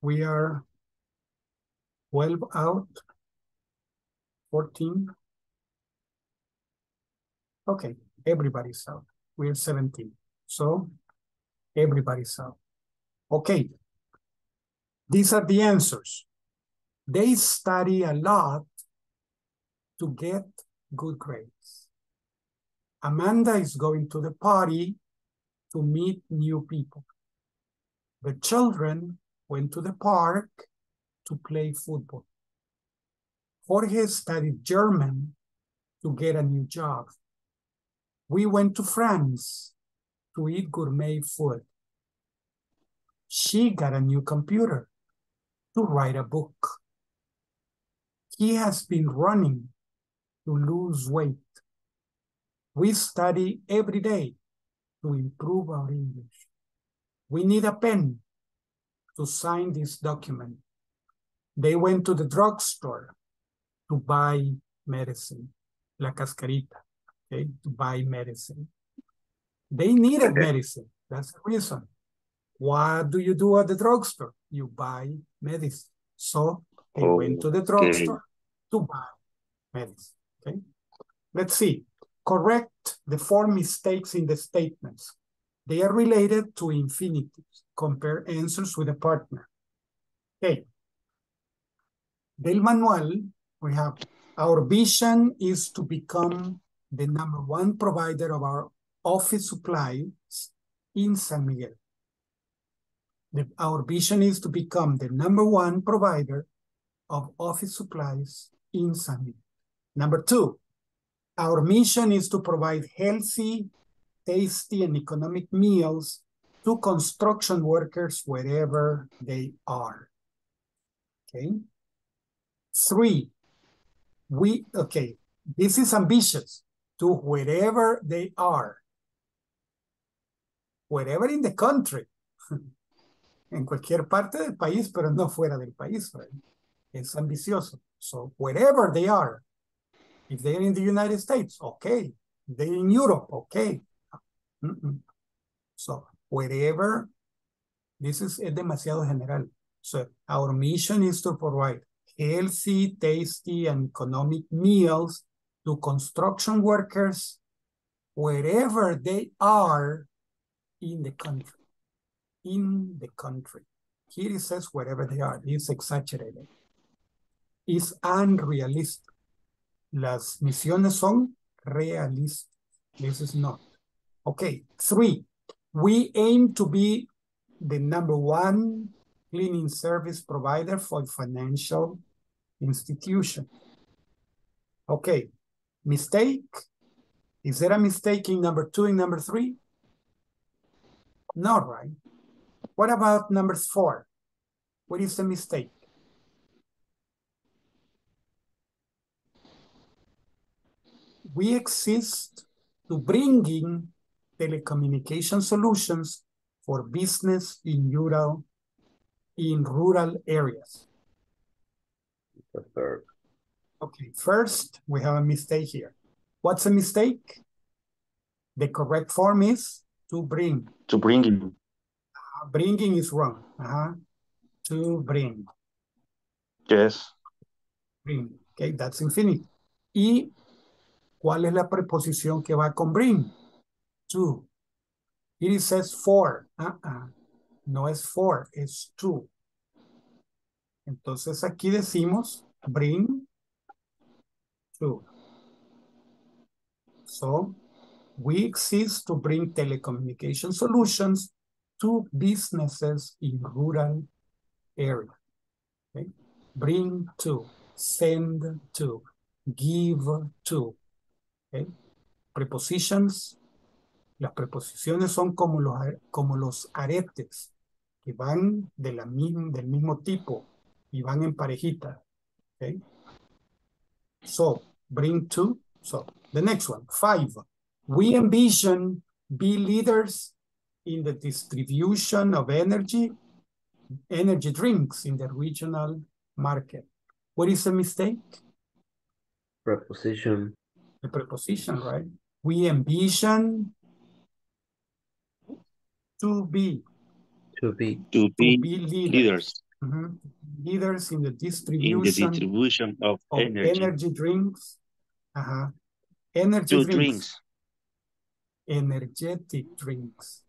we are 12 out, 14. Okay, everybody's out. We're 17. So everybody's out. Okay. These are the answers. They study a lot to get good grades. Amanda is going to the party to meet new people. The children went to the park to play football. Jorge studied German to get a new job. We went to France to eat gourmet food. She got a new computer to write a book. He has been running to lose weight. We study every day to improve our English. We need a pen to sign this document. They went to the drugstore to buy medicine, la cascarita, okay, to buy medicine. They needed medicine. That's the reason. What do you do at the drugstore? You buy medicine. So they went to the drugstore to buy medicine. Okay. Let's see. Correct the four mistakes in the statements. They are related to infinitives. Compare answers with a partner. Okay. Del manual, we have our vision is to become the number one provider of our office supplies in San Miguel. The, our vision is to become the number one provider of office supplies in San Miguel. Number two, our mission is to provide healthy, tasty, and economic meals to construction workers wherever they are. Okay. Three, we, okay, this is ambitious to wherever they are. Wherever in the country. en cualquier parte del país, pero no fuera del país. Right? Es ambicioso. So wherever they are. If they're in the United States, okay. They're in Europe, okay. Mm -mm. So wherever, this is es demasiado general. So our mission is to provide healthy, tasty, and economic meals to construction workers wherever they are in the country. In the country. Here it says wherever they are. It's exaggerated. It's unrealistic. Las misiones son realistas. This is not. Okay, three. We aim to be the number one cleaning service provider for financial institution. Okay, mistake. Is there a mistake in number two and number three? Not right. What about number four? What is the mistake? We exist to bring in telecommunication solutions for business in rural, in rural areas. The third. Okay, first, we have a mistake here. What's a mistake? The correct form is to bring. To bring in. Uh, bringing is wrong. Uh -huh. To bring. Yes. Bring. Okay, that's infinite. ¿Y cuál es la preposición que va con bring? To. It says for. Uh -uh. No es for, es to. Entonces aquí decimos bring So we exist to bring telecommunication solutions to businesses in rural areas. Bring to, send to, give to. Prepositions. Las preposiciones son como los, como los aretes que van de la misma, del mismo tipo y van en parejita. So, bring to. So, the next one, five. We envision be leaders in the distribution of energy, energy drinks in the regional market. What is a mistake? Preposition. The preposition, right? We envision to be, To be. To be, be leaders. leaders Mhm. Leaders in the distribution, in the distribution distribution of of energy. energy drinks. Uh-huh. Energy Two drinks. drinks. Energetic drinks.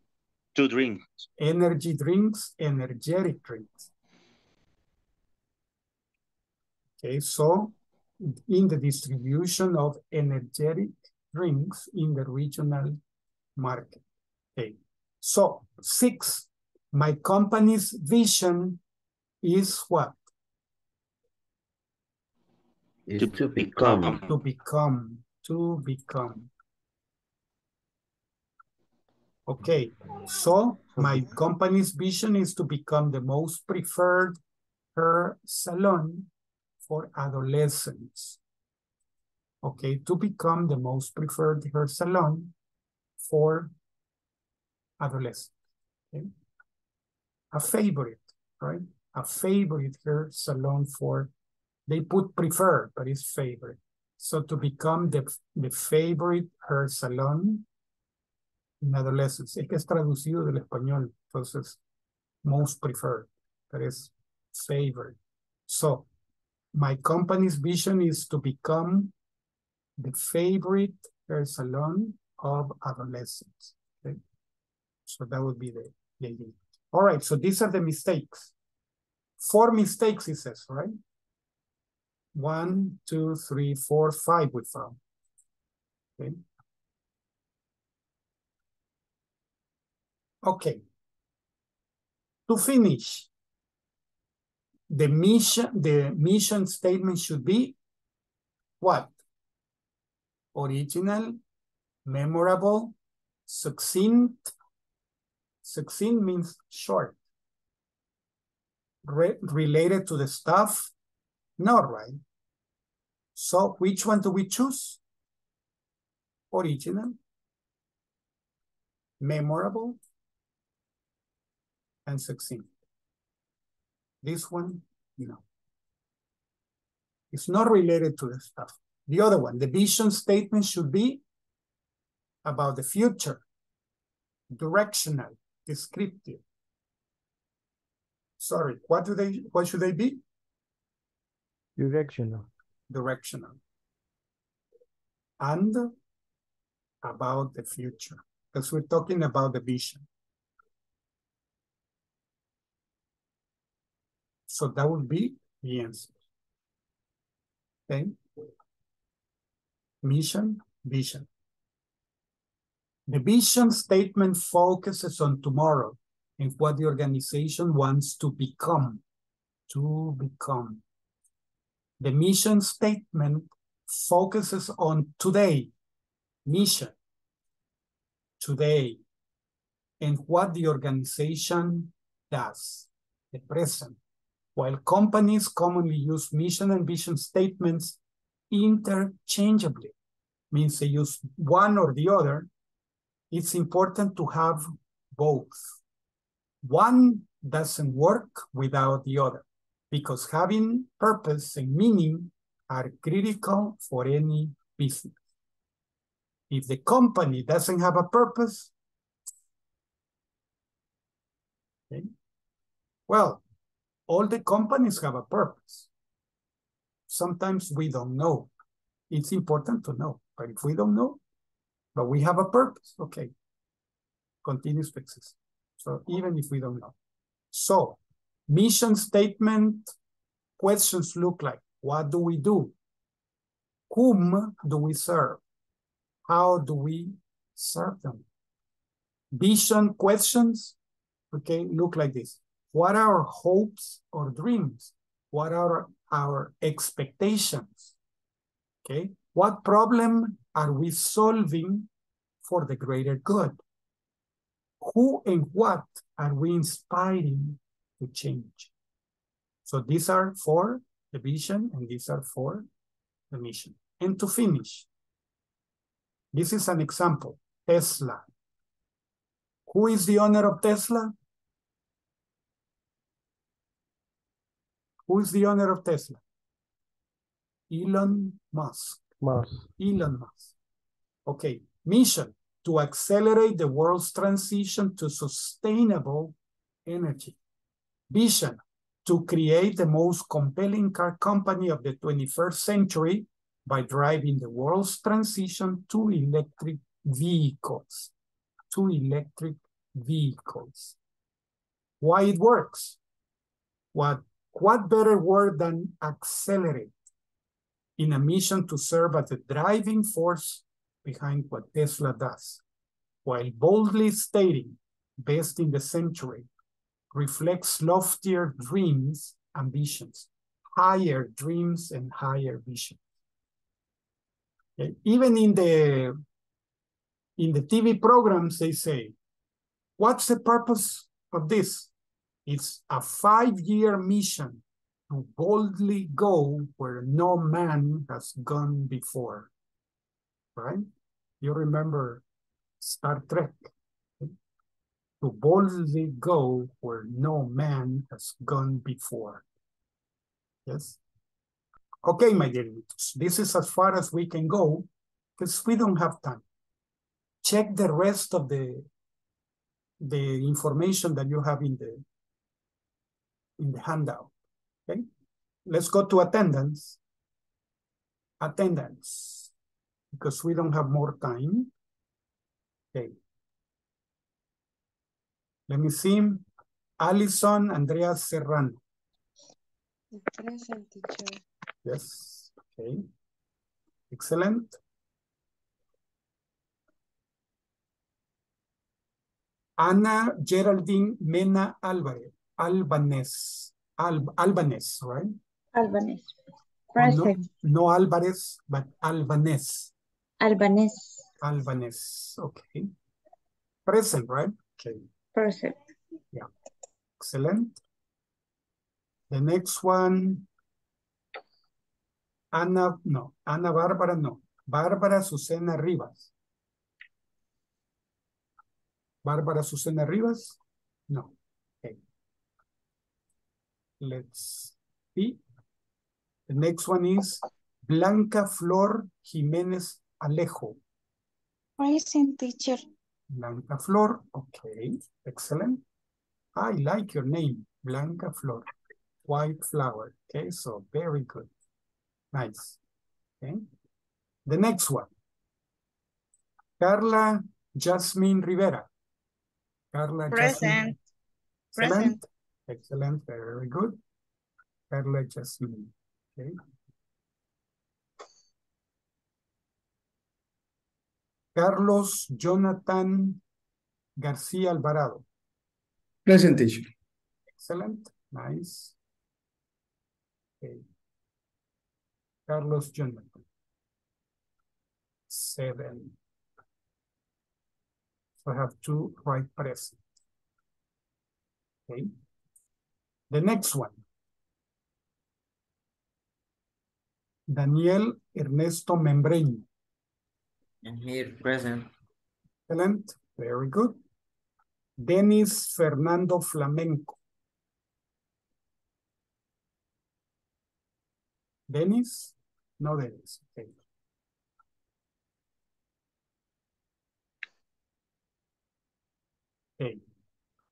Two drinks. Energy drinks, energetic drinks. Okay, so in the distribution of energetic drinks in the regional market. Okay, so six, my company's vision is what? Is to become. To become, to become. Okay, so my company's vision is to become the most preferred hair salon for adolescents. Okay, to become the most preferred hair salon for adolescents. Okay? A favorite, right? A favorite hair salon for, they put preferred, but it's favorite. So to become the, the favorite hair salon in adolescents. Es que es traducido del español, entonces, most preferred, that is favorite. So, my company's vision is to become the favorite hair salon of adolescents. Okay? So that would be the, the idea. All right, so these are the mistakes. Four mistakes, he says, right? One, two, three, four, five we found. Okay. Okay. To finish, the mission, the mission statement should be what? Original, memorable, succinct. Succinct means short. Re related to the stuff? No, right? So which one do we choose? Original, memorable, and succinct. This one, no. It's not related to the stuff. The other one, the vision statement should be about the future, directional, descriptive. Sorry, what do they, what should they be? Directional. Directional. And about the future, because we're talking about the vision. So that would be the answer. Okay. Mission, vision. The vision statement focuses on tomorrow and what the organization wants to become. To become. The mission statement focuses on today, mission, today, and what the organization does, the present. While companies commonly use mission and vision statements interchangeably, means they use one or the other, it's important to have both. One doesn't work without the other because having purpose and meaning are critical for any business. If the company doesn't have a purpose, okay, well, all the companies have a purpose. Sometimes we don't know. It's important to know, but if we don't know, but we have a purpose, okay, continues to exist. So even if we don't know. So mission statement questions look like, what do we do? Whom do we serve? How do we serve them? Vision questions, okay, look like this. What are our hopes or dreams? What are our expectations? Okay, what problem are we solving for the greater good? Who and what are we inspiring to change? So these are for the vision and these are for the mission. And to finish, this is an example. Tesla. Who is the owner of Tesla? Who is the owner of Tesla? Elon Musk. Musk. Elon Musk. Okay, mission to accelerate the world's transition to sustainable energy. Vision to create the most compelling car company of the 21st century by driving the world's transition to electric vehicles. To electric vehicles. Why it works? What, what better word than accelerate in a mission to serve as the driving force behind what Tesla does, while boldly stating best in the century reflects loftier dreams, ambitions, higher dreams and higher visions. Okay? Even in the in the TV programs, they say, what's the purpose of this? It's a five-year mission to boldly go where no man has gone before. Right? You remember Star Trek. To boldly go where no man has gone before. Yes? Okay, my dear this is as far as we can go because we don't have time. Check the rest of the the information that you have in the in the handout. Okay, let's go to attendance. Attendance, because we don't have more time. Okay. Let me see. Alison Andrea Serrano. Present teacher. Yes. Okay. Excellent. Ana Geraldine Mena Alvarez. Albanese. Al Albanese, right? Albanese. Or No, Present. no Alvarez, but Albanese. Albanese. Albanese. Okay. Present, right? Okay. Present. Yeah. Excellent. The next one. Ana, no. Ana Bárbara, no. Bárbara Susana Rivas. Bárbara Susana Rivas? No. Okay. Let's see. The next one is Blanca Flor Jiménez Alejo. Present teacher. Blanca Flor, okay, excellent. I like your name, Blanca Flor. White flower, okay, so very good. Nice, okay. The next one. Carla Jasmine Rivera. Carla Jasmine. Present. Excellent, Present. excellent, very good. Carla Jasmine, okay. Carlos Jonathan García Alvarado. Present teacher. Excellent, nice. Okay. Carlos Jonathan. Seven. So I have two right present. Okay. The next one. Daniel Ernesto Membreño. And here present. Excellent, very good. Denis Fernando Flamenco. Denis? No Denis, okay. Okay.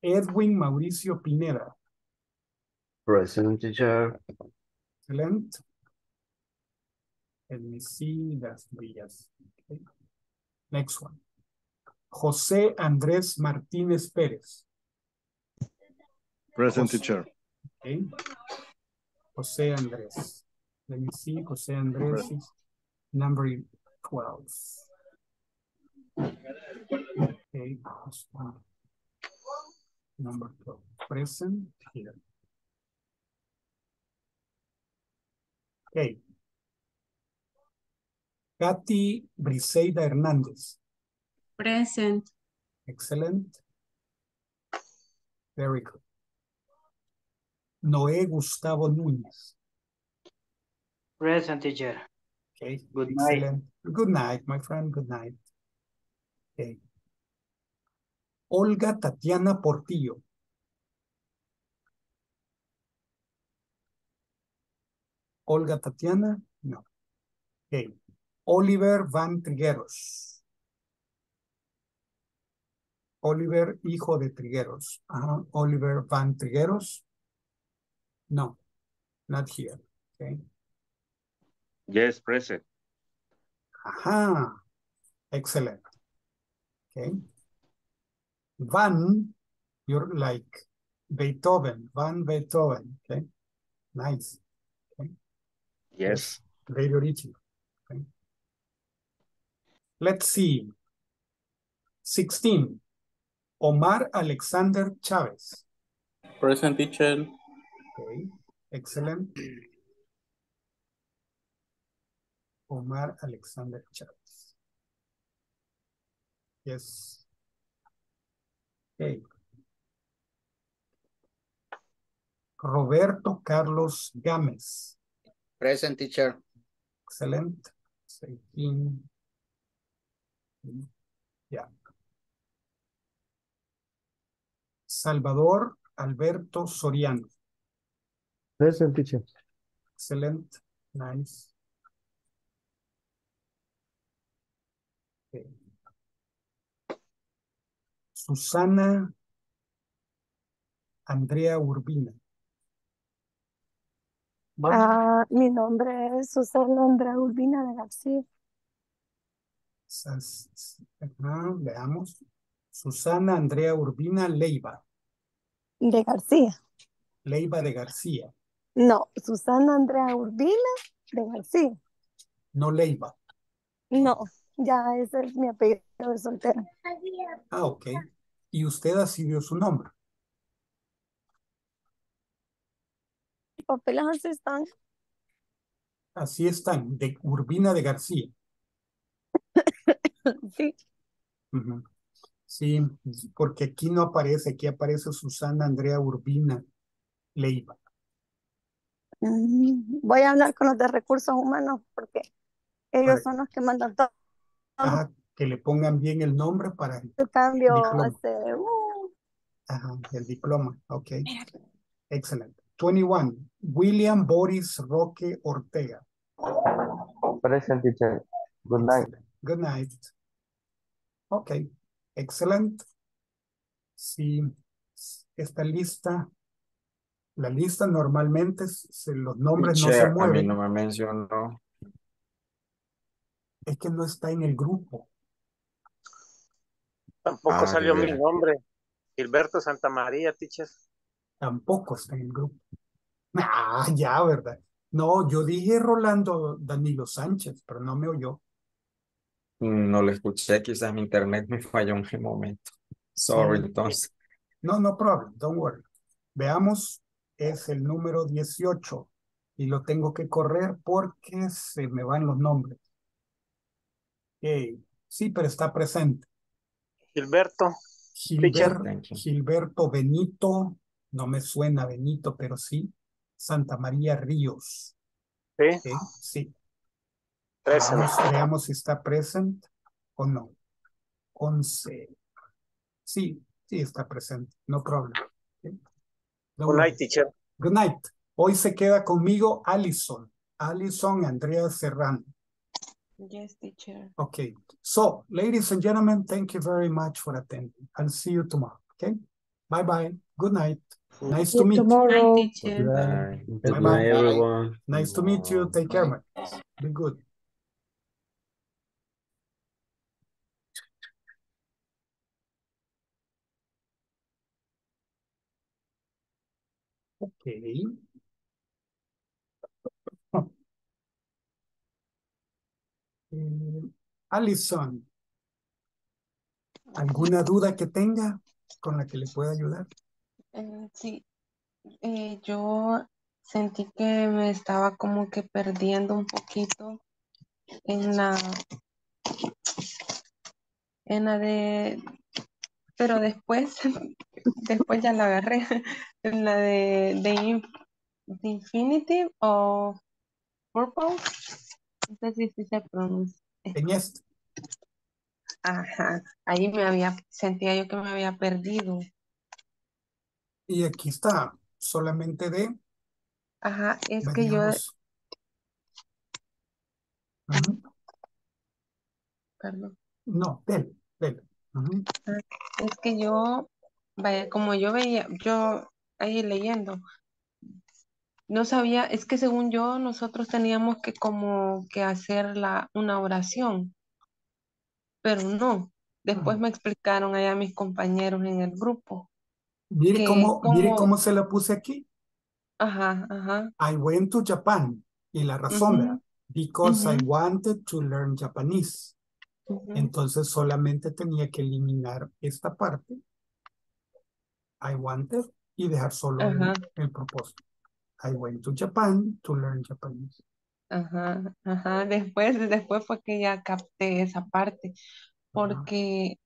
Edwin Mauricio Pineda. Present teacher. Excellent. Let me see, that's. Okay. Next one. José Andrés Martínez Pérez. Present José. teacher. Okay. José Andrés. Let me see, José Andrés is number 12. Okay. Number 12. Present here. Okay. Katy Briseida Hernández. Present. Excellent. Very good. Noé Gustavo Núñez. Present teacher. Okay. Good night. Excellent. Good night, my friend. Good night. Okay. Olga Tatiana Portillo. Olga Tatiana, no. Okay. Oliver Van Trigueros. Oliver, hijo de Trigueros. Ajá. Oliver Van Trigueros. No, not here. Okay. Yes, present. Ajá. Excellent. Okay. Van, you're like Beethoven, Van Beethoven. Okay. Nice. Okay. Yes. Very original. Let's see. 16. Omar Alexander Chavez. Present teacher. Okay. Excellent. Omar Alexander Chavez. Yes. Okay. Roberto Carlos Gámez. Present teacher. Excellent. 18. Salvador Alberto Soriano. Present teacher. Excellent. Nice. Okay. Susana Andrea Urbina. Ah, mi nombre es Susana Andrea Urbina de García. Ajá, veamos. Susana Andrea Urbina Leiva. De García. Leiva de García. No, Susana Andrea Urbina de García. No Leiva. No, ya ese es mi apellido de soltera. Ah, ok. Y usted así dio su nombre. Papeles así están. Así están, de Urbina de García. Sí. Sí, porque aquí no aparece, aquí aparece Susana Andrea Urbina Leiva. Mm, Voy a hablar con los de recursos humanos porque ellos son los que mandan todo Ajá, que le pongan bien el nombre para el el cambio diploma. hace, uh, Ajá, el diploma. Ok. Excelente. 21. William Boris Roque Ortega. Present teacher. Good night. Good night. Ok. Excelente. Sí, esta lista, la lista normalmente se- los nombres no se Teacher, a mí mueven. no me mencionó. Es que no está en el grupo. Tampoco Ah, salió mi nombre. Gilberto Santa María, teacher. Tampoco está en el grupo. Ah, ya, ¿verdad? No, yo dije Rolando Danilo Sánchez, pero no me oyó. No lo escuché, quizás mi internet me falló en el momento. Sorry, Sí. entonces. No, no problem, don't worry. Veamos, es el número 18 y lo tengo que correr porque se me van los nombres. Ok, Sí, pero está presente. Gilberto. Gilber- Thank you. Gilberto Benito, no me suena Benito, pero sí. Santa María Ríos. Sí. Sí. Present. Veamos, veamos si está presente o no. 11. Sí, sí está presente. No problem. Good night, teacher. Good night. Hoy se queda conmigo Allison. Allison Andrea Serrano. Yes, teacher. Okay. So, ladies and gentlemen, thank you very much for attending. I'll see you tomorrow. Okay. Bye bye. Good night. Nice to meet you. tomorrow. Night, teacher. Bye. Bye Good night, everyone. Nice to meet you. Take care, man. Be good. Eh, Alison, ¿alguna duda que tenga con la que le pueda ayudar? Eh, sí, eh, yo sentí que me estaba como que perdiendo un poquito en la, en la de, pero después, después ya la agarré, la de, de, de infinitive o purpose, no sé si, si se pronuncia. Ajá, ahí me había, sentía yo que me había perdido. Y aquí está, solamente de, Ajá, es que yo, veníamos. Ujú. perdón, No, del, del. Es que yo, vaya, como yo veía, yo ahí leyendo, no sabía, es que según yo, nosotros teníamos que como que hacer la, una oración, pero no. Después me explicaron allá mis compañeros en el grupo Mire cómo, mire como, cómo se la puse aquí. ajá, ajá, I went to Japan. Y la razón, ¿verdad? Because I wanted to learn Japanese. Entonces solamente tenía que eliminar esta parte, I wanted, y dejar solo el, propósito. I went to Japan to learn Japanese. ajá, ajá. Después, después fue que ya capté esa parte, porque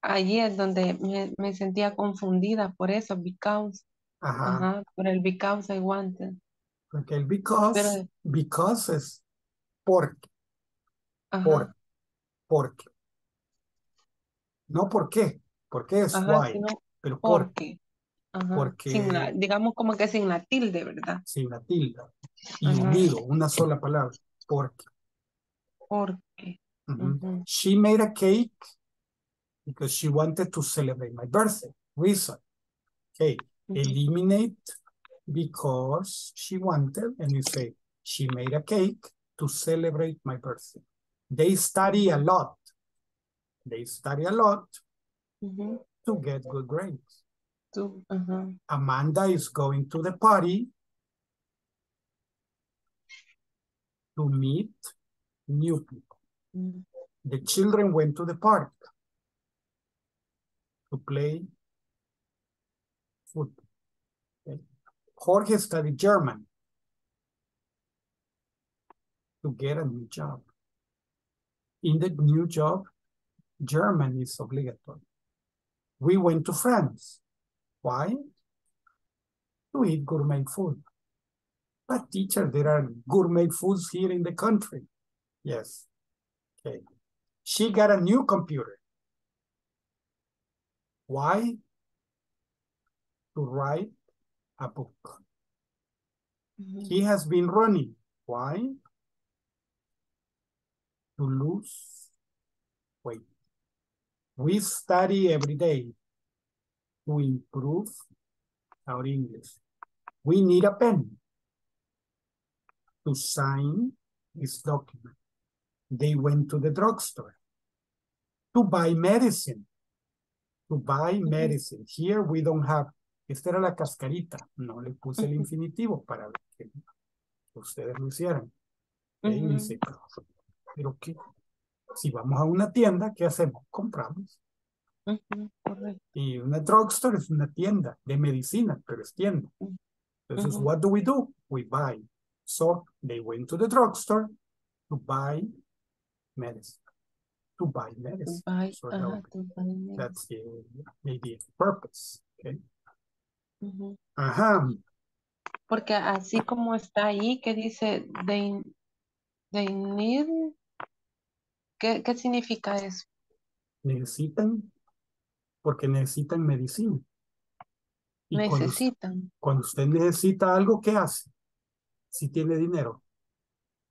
allí es donde me, me sentía confundida por eso, because, ajá. ajá, por el because I wanted. Porque el Pero, because, because es porque, ajá, porque. No por qué, porque es ajá, why, sino pero por, porque, ajá, sin la, porque digamos como que sin la tilde, ¿verdad? sin la tilde y unido, una sola palabra, porque. porque, She made a cake because she wanted to celebrate my birthday. Reason. Okay. Eliminate because she wanted, and you say, she made a cake to celebrate my birthday. They study a lot. They study a lot ujú, to get good grades. tú, ajá, uh-huh. Amanda is going to the party to meet new people. ujú, The children went to the park to play football. Okay. Jorge studied German to get a new job. In the new job, German is obligatory. We went to France. Why? To eat gourmet food. But teacher, there are gourmet foods here in the country. Yes. Okay. She got a new computer. Why? To write a book. ujú, He has been running. Why? To lose weight. We study every day to improve our English. We need a pen to sign this document. They went to the drugstore to buy medicine. To buy medicine. Here we don't have. Esta era la cascarita. No le puse el infinitivo para que ustedes lo hicieran. Pero qué. Si vamos a una tienda, ¿qué hacemos? Compramos. Y una drugstore es una tienda de medicina, pero es tienda. Entonces, ujú, what do we do? We buy. So they went to the drugstore to buy medicine. To buy to medicine. buy, So that ajá, would be- to buy medicine. that's the, maybe the purpose. Okay. Ajá. Porque así como está ahí, que dice they, they need, ¿qué, qué significa eso? Necesitan, porque necesitan medicina. Y Necesitan, cuando usted necesita algo, ¿qué hace? Si tiene dinero,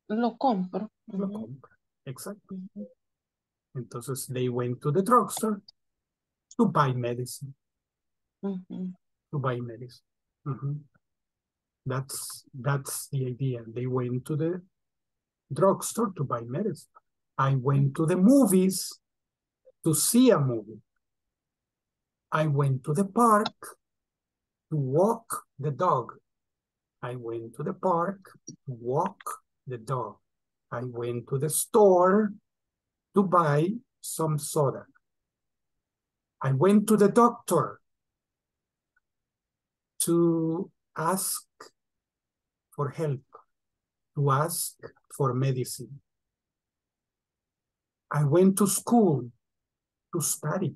lo compro. lo compra. Exacto. Entonces, they went to the drugstore to buy medicine. To buy medicine. That's that's the idea. They went to the drugstore to buy medicine. I went to the movies to see a movie. I went to the park to walk the dog. I went to the park to walk the dog. I went to the store to buy some soda. I went to the doctor to ask for help, to ask for medicine. I went to school to study.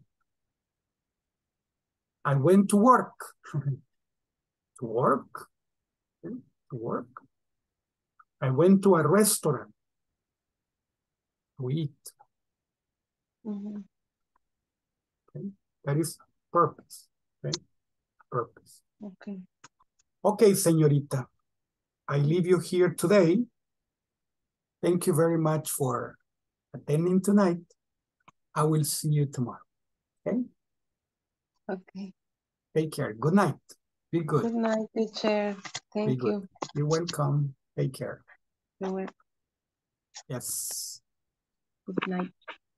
I went to work. to work? Okay, To work. I went to a restaurant to eat. Mhm. Okay, that is purpose. Okay, purpose. Okay. Okay, señorita. I leave you here today. Thank you very much for attending tonight. I will see you tomorrow. Okay? Okay. Take care. Good night. Be good. Good night, teacher. Be Thank good. you. You're welcome. Take care. You're welcome. Yes. Good night.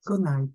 Good night.